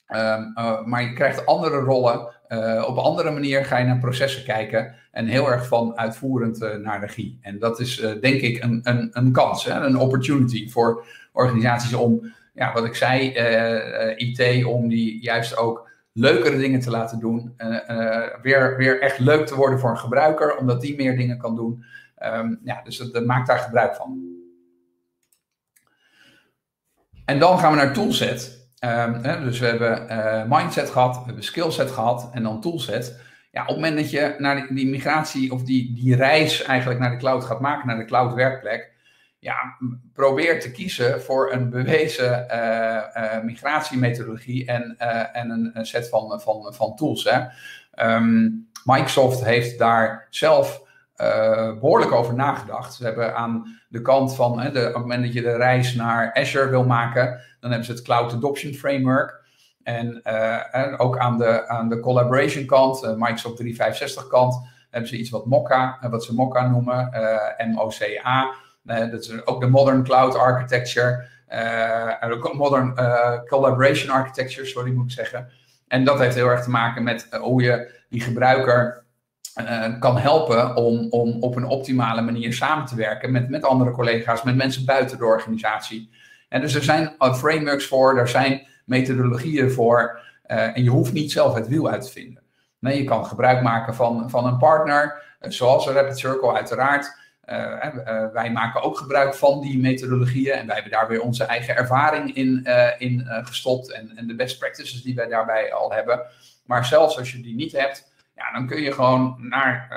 [SPEAKER 1] Ehm, maar je krijgt andere rollen. Op een andere manier ga je naar processen kijken. En heel erg van uitvoerend naar regie. En dat is denk ik een, een, een kans, hè? een opportunity voor organisaties om ja, wat ik zei, uh, uh, IT, om die juist ook leukere dingen te laten doen. Uh, weer, weer echt leuk te worden voor een gebruiker, omdat die meer dingen kan doen. Um, ja, dus dat, dat, maakt daar gebruik van. En dan gaan we naar toolset. Um, hè, dus we hebben mindset gehad, we hebben skillset gehad en dan toolset. Ja, op het moment dat je naar die, migratie of die, die reis eigenlijk naar de cloud gaat maken, naar de cloud werkplek, ja, probeer te kiezen voor een bewezen uh, uh, migratiemethodologie en, uh, en een, set van, van, van tools. Hè. Um, Microsoft heeft daar zelf behoorlijk over nagedacht. Ze hebben aan de kant van, hè, de, op het moment dat je de reis naar Azure wil maken, dan hebben ze het Cloud Adoption Framework. En, en ook aan de, aan de collaboration kant, Microsoft 365 kant, hebben ze iets wat Mokka, wat ze Mokka noemen, MOCA. Dat is ook de Modern Cloud Architecture. Uh, modern uh, Collaboration Architecture, sorry moet ik zeggen. En dat heeft heel erg te maken met hoe je die gebruiker kan helpen om, om op een optimale manier samen te werken met, met andere collega's, met mensen buiten de organisatie. En dus er zijn frameworks voor, er zijn methodologieën voor. en je hoeft niet zelf het wiel uit te vinden. Nee, je kan gebruik maken van, van een partner, zoals een Rapid Circle uiteraard. Uh, uh, wij maken ook gebruik van die methodologieën en wij hebben daar weer onze eigen ervaring in, uh, in gestopt en, en, de best practices die wij daarbij al hebben. Maar zelfs als je die niet hebt, ja, dan kun je gewoon naar,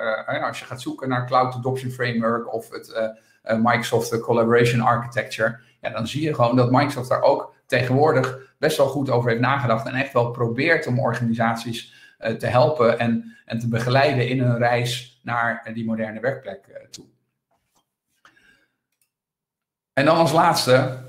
[SPEAKER 1] als je gaat zoeken naar Cloud Adoption Framework of het Microsoft Collaboration Architecture, ja, dan zie je gewoon dat Microsoft daar ook tegenwoordig best wel goed over heeft nagedacht en echt wel probeert om organisaties te helpen en, en te begeleiden in hun reis naar die moderne werkplek toe. En dan als laatste,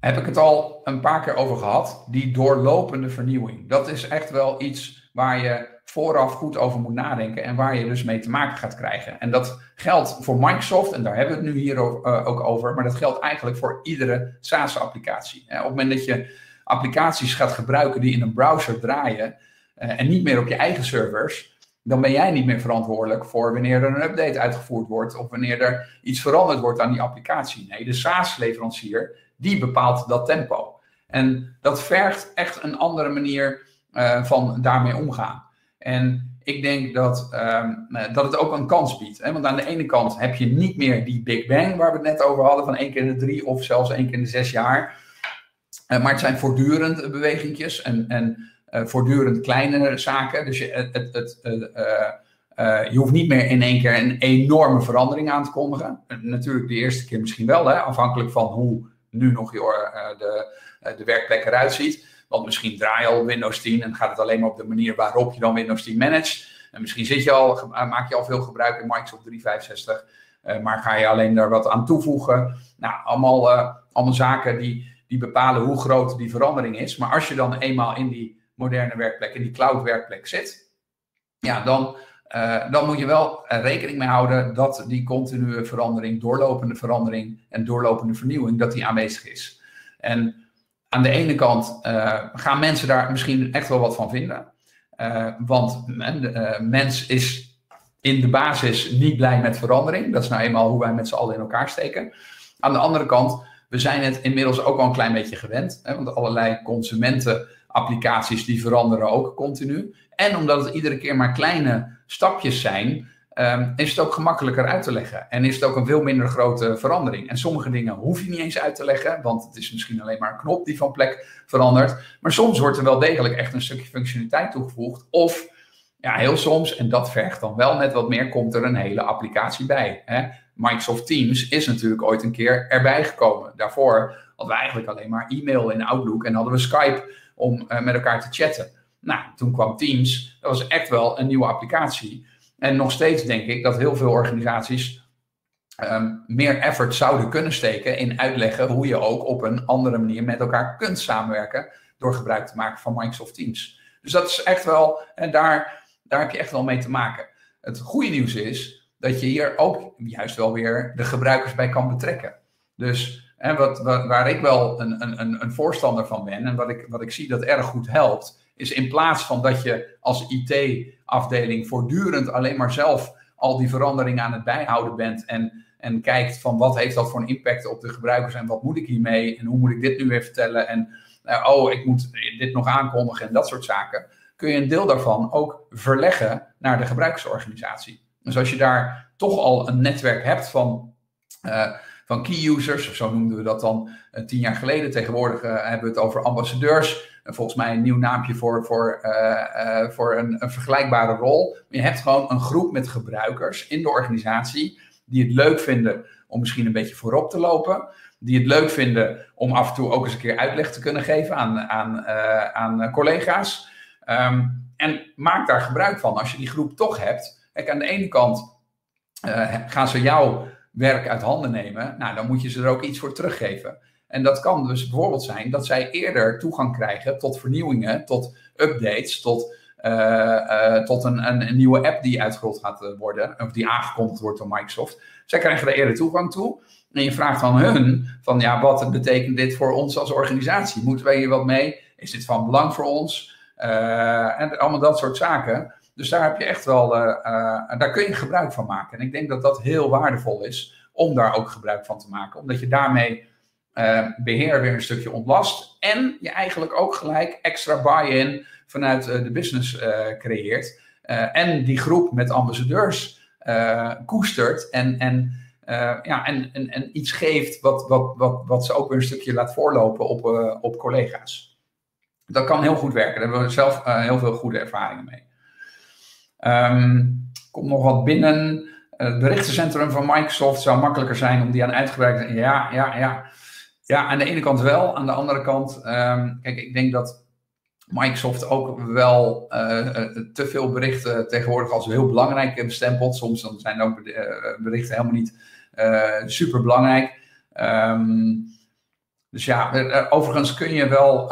[SPEAKER 1] heb ik het al een paar keer over gehad. Die doorlopende vernieuwing. Dat is echt wel iets waar je vooraf goed over moet nadenken en waar je dus mee te maken gaat krijgen. En dat geldt voor Microsoft, en daar hebben we het nu hier uh, ook over, maar dat geldt eigenlijk voor iedere SaaS-applicatie. Op het moment dat je applicaties gaat gebruiken die in een browser draaien uh, en niet meer op je eigen servers, dan ben jij niet meer verantwoordelijk voor wanneer er een update uitgevoerd wordt of wanneer er iets veranderd wordt aan die applicatie. Nee, de SaaS-leverancier die bepaalt dat tempo. En dat vergt echt een andere manier uh, van daarmee omgaan. En ik denk dat, um, dat het ook een kans biedt. Hè? Want aan de ene kant heb je niet meer die Big Bang waar we het net over hadden, van één keer in de drie of zelfs één keer in de zes jaar. Uh, maar het zijn voortdurend bewegingjes en, en voortdurend kleinere zaken. Dus je, het, het, je hoeft niet meer in één keer een enorme verandering aan te kondigen. natuurlijk de eerste keer misschien wel, hè, afhankelijk van hoe nu nog je, de, de werkplek eruit ziet. Want misschien draai je al Windows 10 en gaat het alleen maar op de manier waarop je dan Windows 10 managt. En misschien zit je al, maak je al veel gebruik in Microsoft 365, uh, maar ga je alleen daar wat aan toevoegen. Nou, allemaal, uh, allemaal zaken die, die bepalen hoe groot die verandering is. Maar als je dan eenmaal in die moderne werkplek, in die cloud werkplek zit, ja, dan, dan moet je wel rekening mee houden dat die continue verandering, doorlopende verandering en doorlopende vernieuwing, dat die aanwezig is. En aan de ene kant uh, gaan mensen daar misschien echt wel wat van vinden. Uh, want uh, mens is in de basis niet blij met verandering. Dat is nou eenmaal hoe wij met z'n allen in elkaar steken. Aan de andere kant, we zijn het inmiddels ook al een klein beetje gewend. Hè, want allerlei consumentenapplicaties die veranderen ook continu. En omdat het iedere keer maar kleine stapjes zijn, um, is het ook gemakkelijker uit te leggen. En is het ook een veel minder grote verandering. En sommige dingen hoef je niet eens uit te leggen, want het is misschien alleen maar een knop die van plek verandert. Maar soms wordt er wel degelijk echt een stukje functionaliteit toegevoegd. Of ja, heel soms, en dat vergt dan wel net wat meer, komt er een hele applicatie bij. Hè? Microsoft Teams is natuurlijk ooit een keer erbij gekomen. Daarvoor hadden we eigenlijk alleen maar e-mail in Outlook en hadden we Skype om uh, met elkaar te chatten. Nou, toen kwam Teams. Dat was echt wel een nieuwe applicatie. En nog steeds denk ik dat heel veel organisaties um, meer effort zouden kunnen steken in uitleggen hoe je ook op een andere manier met elkaar kunt samenwerken door gebruik te maken van Microsoft Teams. Dus dat is echt wel, en daar, daar heb je echt wel mee te maken. Het goede nieuws is dat je hier ook juist wel weer de gebruikers bij kan betrekken. Dus wat, waar ik wel een, een, een voorstander van ben en wat ik, wat ik zie dat erg goed helpt, is in plaats van dat je als IT-afdeling voortdurend alleen maar zelf al die veranderingen aan het bijhouden bent en, en kijkt van wat heeft dat voor een impact op de gebruikers en wat moet ik hiermee en hoe moet ik dit nu weer vertellen en uh, oh, ik moet dit nog aankondigen en dat soort zaken, kun je een deel daarvan ook verleggen naar de gebruikersorganisatie. Dus als je daar toch al een netwerk hebt van, uh, van key users, zo noemden we dat dan uh, tien jaar geleden, tegenwoordig hebben we het over ambassadeurs, volgens mij een nieuw naampje voor, voor, uh, voor een, een, vergelijkbare rol. Je hebt gewoon een groep met gebruikers in de organisatie die het leuk vinden om misschien een beetje voorop te lopen. Die het leuk vinden om af en toe ook eens een keer uitleg te kunnen geven aan, aan, aan collega's. Um, en maak daar gebruik van. Als je die groep toch hebt. Kijk, aan de ene kant gaan ze jouw werk uit handen nemen. Nou, dan moet je ze er ook iets voor teruggeven. En dat kan dus bijvoorbeeld zijn dat zij eerder toegang krijgen tot vernieuwingen, tot updates, tot, uh, uh, tot een, een, nieuwe app die uitgerold gaat eh, worden, of die aangekondigd wordt door Microsoft. Zij krijgen er eerder toegang toe. En je vraagt dan hun van ja, wat betekent dit voor ons als organisatie? Moeten wij hier wat mee? Is dit van belang voor ons? En allemaal dat soort zaken. Dus daar heb je echt wel, uh, uh, daar kun je gebruik van maken. En ik denk dat dat heel waardevol is om daar ook gebruik van te maken. Omdat je daarmee uh, beheer weer een stukje ontlast. En je eigenlijk ook gelijk extra buy-in vanuit de business creëert. en die groep met ambassadeurs koestert en, en, ja, en, en, en iets geeft wat, wat, wat, wat ze ook weer een stukje laat voorlopen op, op collega's. Dat kan heel goed werken. Daar hebben we zelf heel veel goede ervaringen mee. Um, komt nog wat binnen. Het berichtencentrum van Microsoft zou makkelijker zijn om die aan uitgebreid Ja, ja, ja. Ja, aan de ene kant wel. Aan de andere kant, um, kijk, ik denk dat Microsoft ook wel uh, te veel berichten tegenwoordig als heel belangrijk bestempelt. Soms dan zijn ook berichten helemaal niet uh, super belangrijk. Um, Dus ja, overigens kun je wel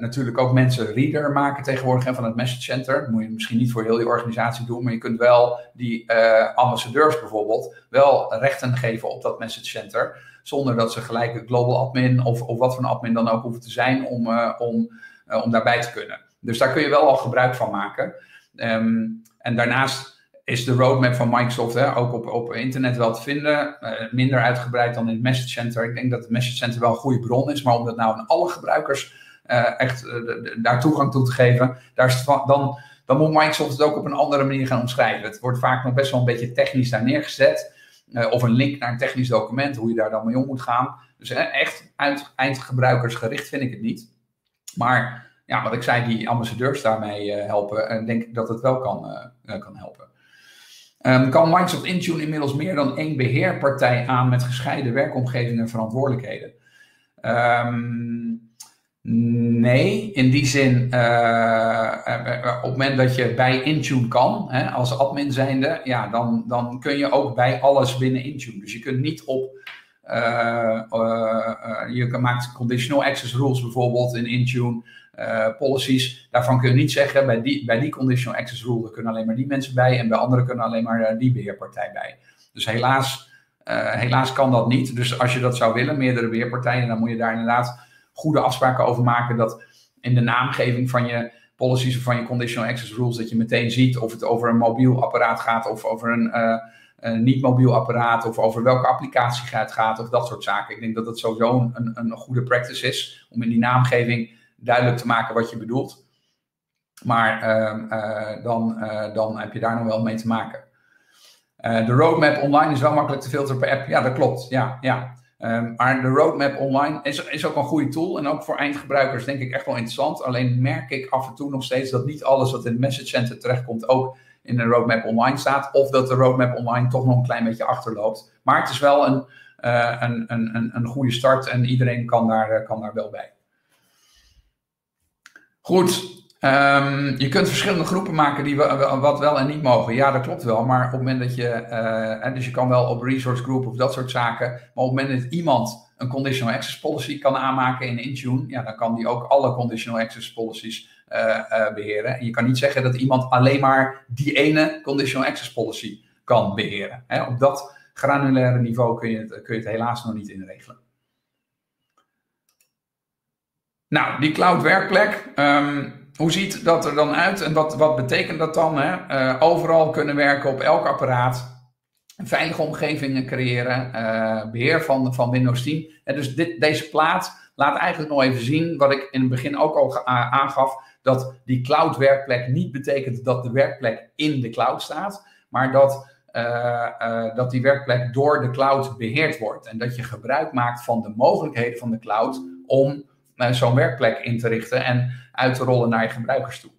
[SPEAKER 1] natuurlijk ook mensen reader maken tegenwoordig van het message center. Dat moet je misschien niet voor heel die organisatie doen, maar je kunt wel die ambassadeurs bijvoorbeeld wel rechten geven op dat message center. Zonder dat ze gelijk een global admin of, of wat voor een admin dan ook hoeven te zijn om, om, om daarbij te kunnen. Dus daar kun je wel al gebruik van maken. Ehm, en daarnaast is de roadmap van Microsoft ook op, op internet wel te vinden. Minder uitgebreid dan in het Message Center. Ik denk dat het Message Center wel een goede bron is, maar om dat nou aan alle gebruikers echt uh, daar toegang toe te geven, daar is dan, dan moet Microsoft het ook op een andere manier gaan omschrijven. Het wordt vaak nog best wel een beetje technisch daar neergezet. of een link naar een technisch document, hoe je daar dan mee om moet gaan. Dus echt uit, eindgebruikersgericht vind ik het niet. Maar ja, wat ik zei, die ambassadeurs daarmee helpen, en denk ik dat het wel kan, kan helpen. Um, kan Microsoft Intune inmiddels meer dan één beheerpartij aan met gescheiden werkomgevingen en verantwoordelijkheden? Um, nee, in die zin, uh, op het moment dat je bij Intune kan, hè, als admin zijnde, ja, dan, dan kun je ook bij alles binnen Intune. Dus je kunt niet op, uh, uh, je maakt conditional access rules bijvoorbeeld in Intune. Policies. Daarvan kun je niet zeggen, bij die, bij die conditional access rule kunnen alleen maar die mensen bij en bij andere kunnen alleen maar die beheerpartij bij. Dus helaas, helaas kan dat niet. Dus als je dat zou willen, meerdere beheerpartijen, dan moet je daar inderdaad goede afspraken over maken dat in de naamgeving van je policies of van je conditional access rules, dat je meteen ziet of het over een mobiel apparaat gaat of over een, een niet-mobiel apparaat of over welke applicatie het gaat of dat soort zaken. Ik denk dat dat sowieso een, een goede practice is om in die naamgeving duidelijk te maken wat je bedoelt. Maar ehm, eh, dan, eh, dan heb je daar nog wel mee te maken. Eh, de roadmap online is wel makkelijk te filteren per app. Ja, dat klopt. Ja, ja. Um, maar de roadmap online is, is ook een goede tool. En ook voor eindgebruikers denk ik echt wel interessant. Alleen merk ik af en toe nog steeds dat niet alles wat in het message center terechtkomt ook in de roadmap online staat. Of dat de roadmap online toch nog een klein beetje achterloopt. Maar het is wel een, een, een, een, goede start en iedereen kan daar, kan daar wel bij. Goed, um, je kunt verschillende groepen maken die wat wel en niet mogen. Ja, dat klopt wel. Maar op het moment dat je, uh, dus je kan wel op resource group of dat soort zaken. Maar op het moment dat iemand een conditional access policy kan aanmaken in Intune, ja, dan kan die ook alle conditional access policies uh, uh, beheren. En je kan niet zeggen dat iemand alleen maar die ene conditional access policy kan beheren. Hè? Op dat granulaire niveau kun je, het, kun je het helaas nog niet inregelen. Nou, die cloud werkplek, um, hoe ziet dat er dan uit en wat, wat betekent dat dan? Hè? Uh, overal kunnen werken op elk apparaat, veilige omgevingen creëren, uh, beheer van, van Windows 10. En dus dit, deze plaat laat eigenlijk nog even zien wat ik in het begin ook al aangaf, dat die cloud werkplek niet betekent dat de werkplek in de cloud staat, maar dat, uh, dat die werkplek door de cloud beheerd wordt en dat je gebruik maakt van de mogelijkheden van de cloud om zo'n werkplek in te richten en uit te rollen naar je gebruikers toe.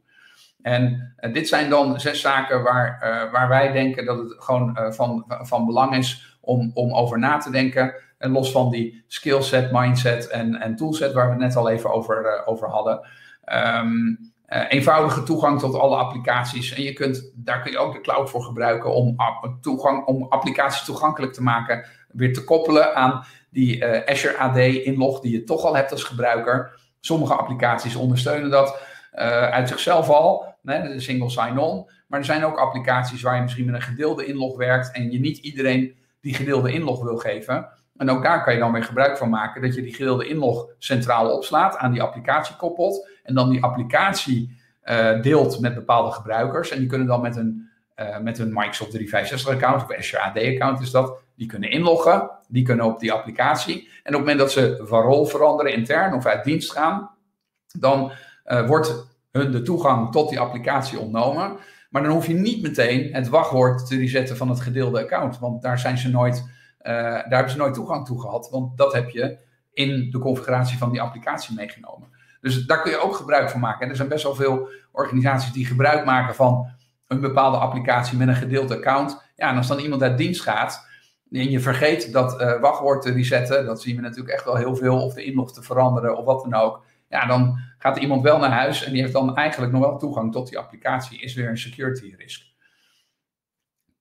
[SPEAKER 1] En uh, dit zijn dan zes zaken waar, uh, waar wij denken dat het gewoon van, van belang is om, om over na te denken. En los van die skillset, mindset en, en toolset waar we het net al even over, over hadden. Um, eenvoudige toegang tot alle applicaties. En je kunt, daar kun je ook de cloud voor gebruiken om, toegang, om applicaties toegankelijk te maken. Weer te koppelen aan die uh, Azure AD inlog die je toch al hebt als gebruiker. Sommige applicaties ondersteunen dat uh, uit zichzelf al, hè, de single sign-on. Maar er zijn ook applicaties waar je misschien met een gedeelde inlog werkt en je niet iedereen die gedeelde inlog wil geven. En ook daar kan je dan weer gebruik van maken dat je die gedeelde inlog centraal opslaat, aan die applicatie koppelt en dan die applicatie uh, deelt met bepaalde gebruikers. En die kunnen dan met een, met een Microsoft 365 account of Azure AD account is dat, die kunnen inloggen, die kunnen op die applicatie. En op het moment dat ze van rol veranderen intern of uit dienst gaan, dan uh, wordt hun de toegang tot die applicatie ontnomen. Maar dan hoef je niet meteen het wachtwoord te resetten van het gedeelde account. Want daar, zijn ze nooit, uh, daar hebben ze nooit toegang toe gehad. Want dat heb je in de configuratie van die applicatie meegenomen. Dus daar kun je ook gebruik van maken. En er zijn best wel veel organisaties die gebruik maken van een bepaalde applicatie met een gedeeld account. Ja, en als dan iemand uit dienst gaat, en je vergeet dat uh, wachtwoord te resetten, dat zien we natuurlijk echt wel heel veel, of de inlog te veranderen of wat dan ook. Ja, dan gaat iemand wel naar huis en die heeft dan eigenlijk nog wel toegang tot die applicatie. Is weer een security risk.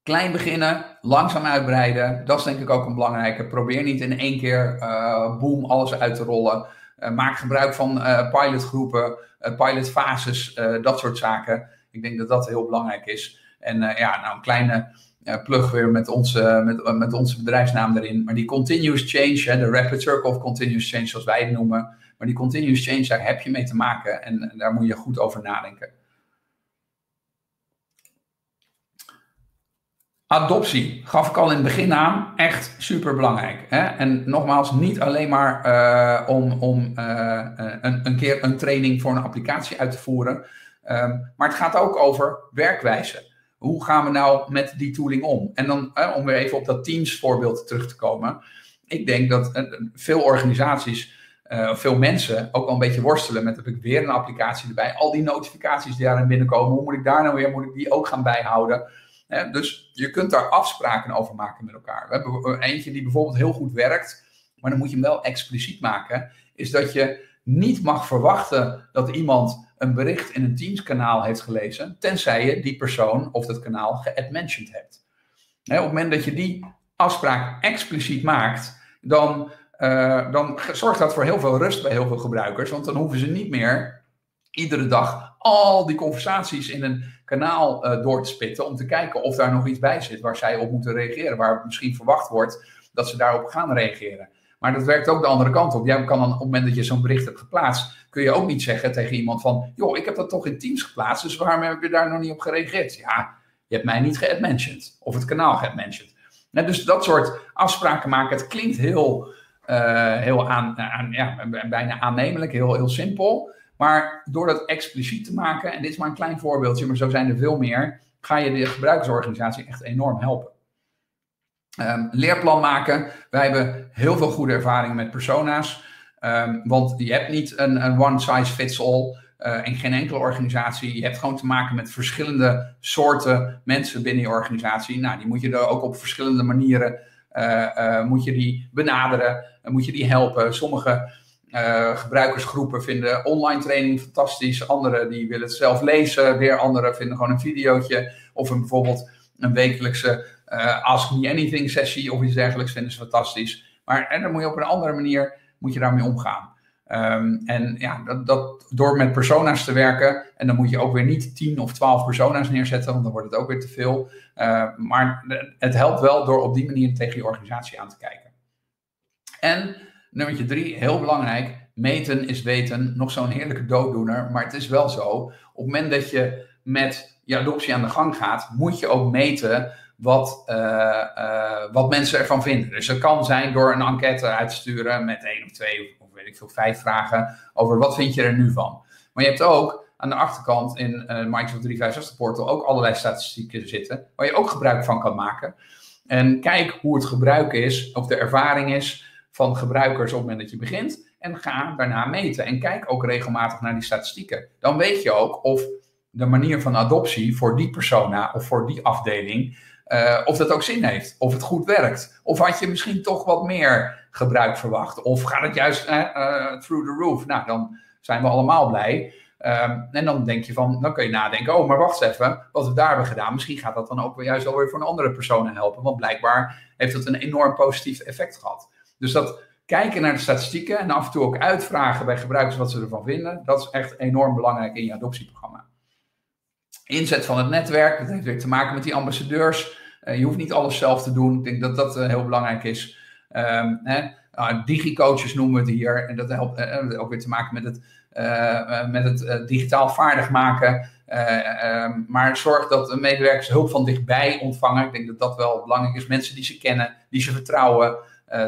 [SPEAKER 1] klein beginnen, langzaam uitbreiden. Dat is denk ik ook een belangrijke. Probeer niet in één keer uh, boom alles uit te rollen. maak gebruik van pilotgroepen, pilotfases, dat soort zaken. Ik denk dat dat heel belangrijk is. En ja, nou een kleine plug weer met onze, met, met onze bedrijfsnaam erin. Maar die continuous change, hè, de rapid circle of continuous change zoals wij het noemen. Maar die continuous change, daar heb je mee te maken en, daar moet je goed over nadenken. Adoptie, gaf ik al in het begin aan, echt super belangrijk. Hè? En nogmaals, niet alleen maar uh, om, om uh, een, een, keer een training voor een applicatie uit te voeren, um, maar het gaat ook over werkwijze. Hoe gaan we nou met die tooling om? En dan, om weer even op dat Teams voorbeeld terug te komen. Ik denk dat veel organisaties uh, veel mensen ook al een beetje worstelen met heb ik weer een applicatie erbij. Al die notificaties die daarin binnenkomen, hoe moet ik daar nou weer, moet ik die ook gaan bijhouden? dus je kunt daar afspraken over maken met elkaar. We hebben eentje die bijvoorbeeld heel goed werkt, maar dan moet je hem wel expliciet maken. Is dat je niet mag verwachten dat iemand een bericht in een Teams-kanaal heeft gelezen, tenzij je die persoon of dat kanaal geadmentioned hebt. op het moment dat je die afspraak expliciet maakt, dan uh, dan zorgt dat voor heel veel rust bij heel veel gebruikers. Want dan hoeven ze niet meer iedere dag al die conversaties in een kanaal uh, door te spitten. Om te kijken of daar nog iets bij zit waar zij op moeten reageren. Waar misschien verwacht wordt dat ze daarop gaan reageren. Maar dat werkt ook de andere kant op. Jij kan dan op het moment dat je zo'n bericht hebt geplaatst, kun je ook niet zeggen tegen iemand van, joh, ik heb dat toch in Teams geplaatst, dus waarom heb je daar nog niet op gereageerd? Ja, je hebt mij niet geadmentioned. Of het kanaal geadmentioned. Dus dat soort afspraken maken, het klinkt heel uh, heel aan, aan, ja, bijna aannemelijk, heel, heel simpel. Maar door dat expliciet te maken, en dit is maar een klein voorbeeldje, maar zo zijn er veel meer, ga je de gebruikersorganisatie echt enorm helpen. Um, leerplan maken. Wij hebben heel veel goede ervaringen met persona's. Um, want je hebt niet een, een one size fits all uh, in geen enkele organisatie. Je hebt gewoon te maken met verschillende soorten mensen binnen je organisatie. Nou, die moet je er ook op verschillende manieren uh, moet je die benaderen, moet je die helpen. Sommige gebruikersgroepen vinden online training fantastisch, anderen die willen het zelf lezen, weer anderen vinden gewoon een videootje of een, bijvoorbeeld een wekelijkse Ask Me Anything sessie of iets dergelijks vinden ze fantastisch. Maar en dan moet je op een andere manier moet je daarmee omgaan. Um, en ja, dat, dat, door met persona's te werken, en dan moet je ook weer niet 10 of 12 persona's neerzetten, want dan wordt het ook weer te veel. Uh, maar het helpt wel door op die manier tegen je organisatie aan te kijken. En nummertje drie, heel belangrijk, meten is weten. Nog zo'n heerlijke dooddoener, maar het is wel zo. Op het moment dat je met je adoptie aan de gang gaat, moet je ook meten wat, uh, uh, wat mensen ervan vinden. Dus het kan zijn door een enquête uit te sturen met één of twee weet ik veel, vijf vragen over wat vind je er nu van. Maar je hebt ook aan de achterkant in uh, Microsoft 365 Portal ook allerlei statistieken zitten, waar je ook gebruik van kan maken. En kijk hoe het gebruik is, of de ervaring is van gebruikers op het moment dat je begint. En ga daarna meten. En kijk ook regelmatig naar die statistieken. Dan weet je ook of de manier van adoptie voor die persona of voor die afdeling uh, of dat ook zin heeft, of het goed werkt. Of had je misschien toch wat meer gebruik verwacht, of gaat het juist uh, through the roof? Nou, dan zijn we allemaal blij. Um, en dan denk je van, dan kun je nadenken, oh, maar wacht eens even, wat we daar hebben gedaan, misschien gaat dat dan ook weer juist alweer voor een andere persoon helpen, want blijkbaar heeft het een enorm positief effect gehad. Dus dat kijken naar de statistieken en af en toe ook uitvragen bij gebruikers wat ze ervan vinden, dat is echt enorm belangrijk in je adoptieprogramma. Inzet van het netwerk, dat heeft weer te maken met die ambassadeurs. Uh, je hoeft niet alles zelf te doen. Ik denk dat dat uh, heel belangrijk is. Um, hè, uh, digicoaches noemen we het hier. En dat helpt uh, ook weer te maken met het, met het digitaal vaardig maken. Um, maar zorg dat de medewerkers hulp van dichtbij ontvangen. Ik denk dat dat wel belangrijk is. Mensen die ze kennen, die ze vertrouwen.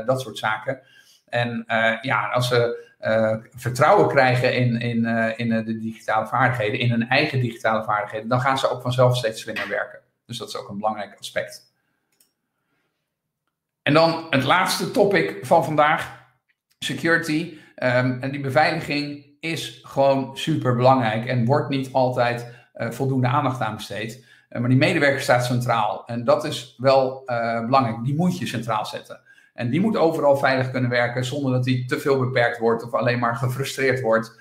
[SPEAKER 1] dat soort zaken. En ja, als ze uh, vertrouwen krijgen in, in, uh, in de digitale vaardigheden, in hun eigen digitale vaardigheden, dan gaan ze ook vanzelf steeds slimmer werken. Dus dat is ook een belangrijk aspect. En dan het laatste topic van vandaag, security. Um, en die beveiliging is gewoon super belangrijk en wordt niet altijd voldoende aandacht aan besteed. maar die medewerker staat centraal en dat is wel belangrijk. Die moet je centraal zetten. En die moet overal veilig kunnen werken zonder dat hij te veel beperkt wordt of alleen maar gefrustreerd wordt.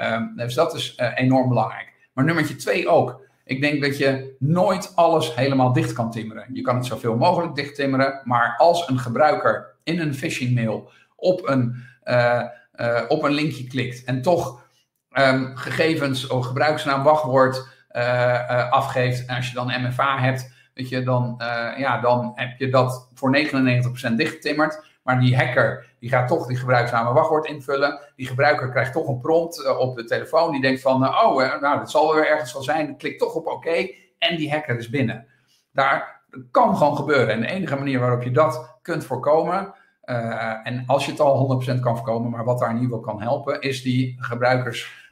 [SPEAKER 1] Um, dus dat is uh, enorm belangrijk. Maar nummertje twee ook. Ik denk dat je nooit alles helemaal dicht kan timmeren. Je kan het zoveel mogelijk dicht timmeren, maar als een gebruiker in een phishing mail op een, uh, uh, op een linkje klikt en toch um, gegevens of gebruikersnaam, wachtwoord afgeeft, en als je dan MFA hebt, je, dan, ja, dan heb je dat voor 99% dichtgetimmerd. Maar die hacker die gaat toch die gebruikersnaam en wachtwoord invullen. Die gebruiker krijgt toch een prompt op de telefoon. Die denkt van, oh, nou, dat zal weer ergens wel zijn. Klik toch op oké en die hacker is binnen. Daar kan gewoon gebeuren. En de enige manier waarop je dat kunt voorkomen, en als je het al 100% kan voorkomen, maar wat daar in ieder geval kan helpen, is die gebruikers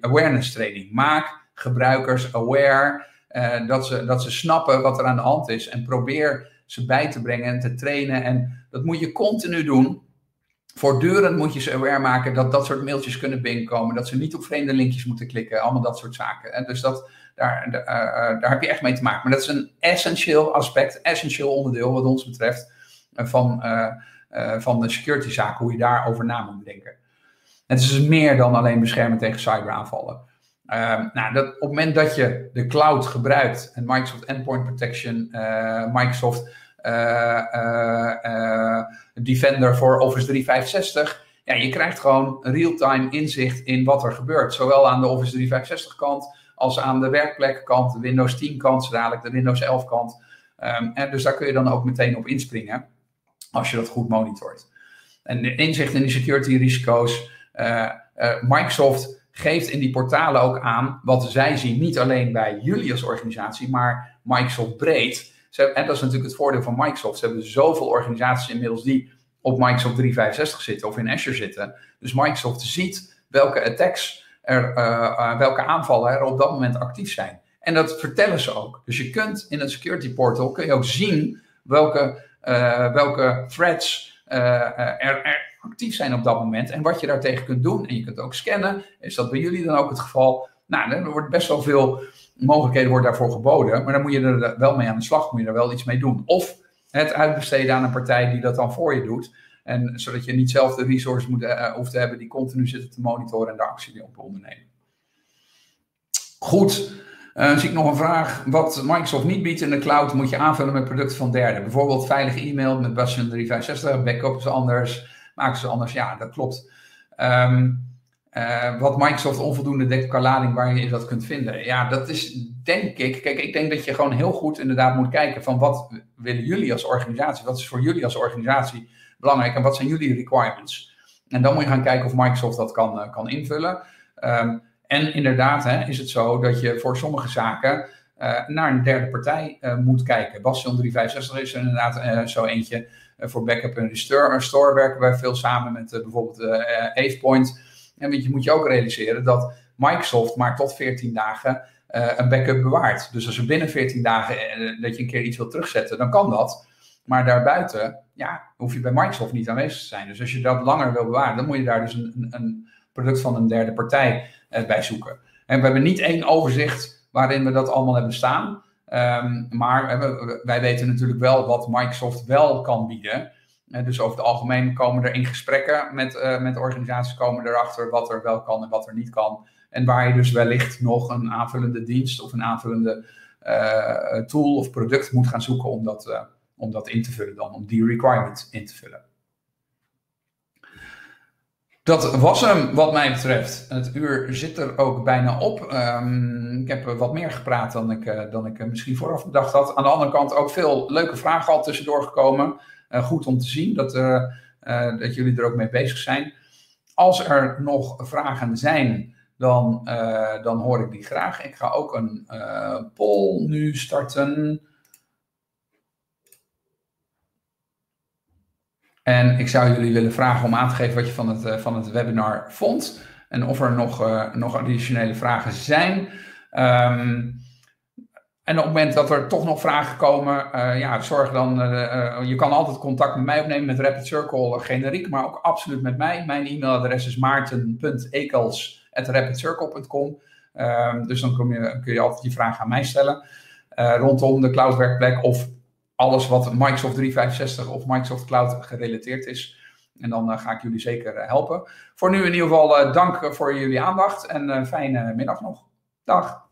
[SPEAKER 1] awareness training. Maak gebruikers aware uh, dat, ze, dat ze snappen wat er aan de hand is en probeer ze bij te brengen en te trainen. En dat moet je continu doen. Voortdurend moet je ze aware maken dat dat soort mailtjes kunnen binnenkomen, dat ze niet op vreemde linkjes moeten klikken, allemaal dat soort zaken. En dus dat, daar, daar, daar heb je echt mee te maken. Maar dat is een essentieel aspect, essentieel onderdeel wat ons betreft van uh, van de security zaken, hoe je daarover na moet denken. Het is dus meer dan alleen beschermen tegen cyberaanvallen. Uh, nou, dat, op het moment dat je de cloud gebruikt en Microsoft Endpoint Protection, uh, Microsoft uh, Defender voor Office 365, ja, je krijgt gewoon real-time inzicht in wat er gebeurt. Zowel aan de Office 365 kant als aan de werkplekkant, de Windows 10 kant, dadelijk de Windows 11 kant. Um, en dus daar kun je dan ook meteen op inspringen als je dat goed monitort. En de inzicht in die security risico's. Microsoft geeft in die portalen ook aan wat zij zien. Niet alleen bij jullie als organisatie, maar Microsoft breed. Ze, en dat is natuurlijk het voordeel van Microsoft. Ze hebben zoveel organisaties inmiddels die op Microsoft 365 zitten of in Azure zitten. Dus Microsoft ziet welke attacks er, uh, welke aanvallen er op dat moment actief zijn. En dat vertellen ze ook. Dus je kunt in een security portal kun je ook zien welke uh, welke threads uh, er, er, actief zijn op dat moment en wat je daartegen kunt doen. En je kunt ook scannen. Is dat bij jullie dan ook het geval? Nou, er wordt best wel veel mogelijkheden worden daarvoor geboden, maar dan moet je er wel mee aan de slag, moet je er wel iets mee doen. Of het uitbesteden aan een partij die dat dan voor je doet. En zodat je niet zelf de resources moet, uh, hoeft te hebben die continu zitten te monitoren en daar actie op ondernemen. Goed, uh, zie ik nog een vraag. Wat Microsoft niet biedt in de cloud moet je aanvullen met producten van derden. Bijvoorbeeld veilige e-mail met Bastion 365, backup is anders, maken ze anders. Ja, dat klopt. Um, uh, wat Microsoft onvoldoende dekt qua lading waar je dat kunt vinden. Ja, dat is denk ik. Kijk, ik denk dat je gewoon heel goed inderdaad moet kijken van wat willen jullie als organisatie? Wat is voor jullie als organisatie belangrijk en wat zijn jullie requirements? En dan moet je gaan kijken of Microsoft dat kan, uh, kan invullen. Um, en inderdaad hè, is het zo dat je voor sommige zaken uh, naar een derde partij moet kijken. Bastion 365 is er inderdaad zo eentje. Voor backup en restore, store werken wij veel samen met bijvoorbeeld AvePoint. En weet je, moet je ook realiseren dat Microsoft maar tot 14 dagen een backup bewaart. Dus als er binnen 14 dagen dat je een keer iets wilt terugzetten, dan kan dat. Maar daarbuiten, ja, hoef je bij Microsoft niet aanwezig te zijn. Dus als je dat langer wil bewaren, dan moet je daar dus een, een product van een derde partij bij zoeken. En we hebben niet één overzicht waarin we dat allemaal hebben staan. Um, maar wij weten natuurlijk wel wat Microsoft wel kan bieden. Dus over het algemeen komen er in gesprekken met, uh, met organisaties komen erachter wat er wel kan en wat er niet kan. En waar je dus wellicht nog een aanvullende dienst of een aanvullende tool of product moet gaan zoeken om dat, om dat in te vullen dan, om die requirement in te vullen. Dat was hem wat mij betreft. Het uur zit er ook bijna op. Um, ik heb wat meer gepraat dan ik, uh, dan ik misschien vooraf bedacht had. Aan de andere kant ook veel leuke vragen al tussendoor gekomen. Goed om te zien dat, dat jullie er ook mee bezig zijn. Als er nog vragen zijn, dan, dan hoor ik die graag. Ik ga ook een poll nu starten. En ik zou jullie willen vragen om aan te geven wat je van het, uh, van het webinar vond. En of er nog, uh, nog additionele vragen zijn. Um, en op het moment dat er toch nog vragen komen, uh, ja, zorg dan. je kan altijd contact met mij opnemen met Rapid Circle generiek, maar ook absoluut met mij. Mijn e-mailadres is maarten.ekels.rapidcircle.com. Ehm, dus dan kun je, kun je altijd die vraag aan mij stellen. rondom de cloudwerkplek of alles wat Microsoft 365 of Microsoft Cloud gerelateerd is. En dan uh, ga ik jullie zeker uh, helpen. Voor nu in ieder geval uh, dank voor jullie aandacht en fijne middag nog. Dag.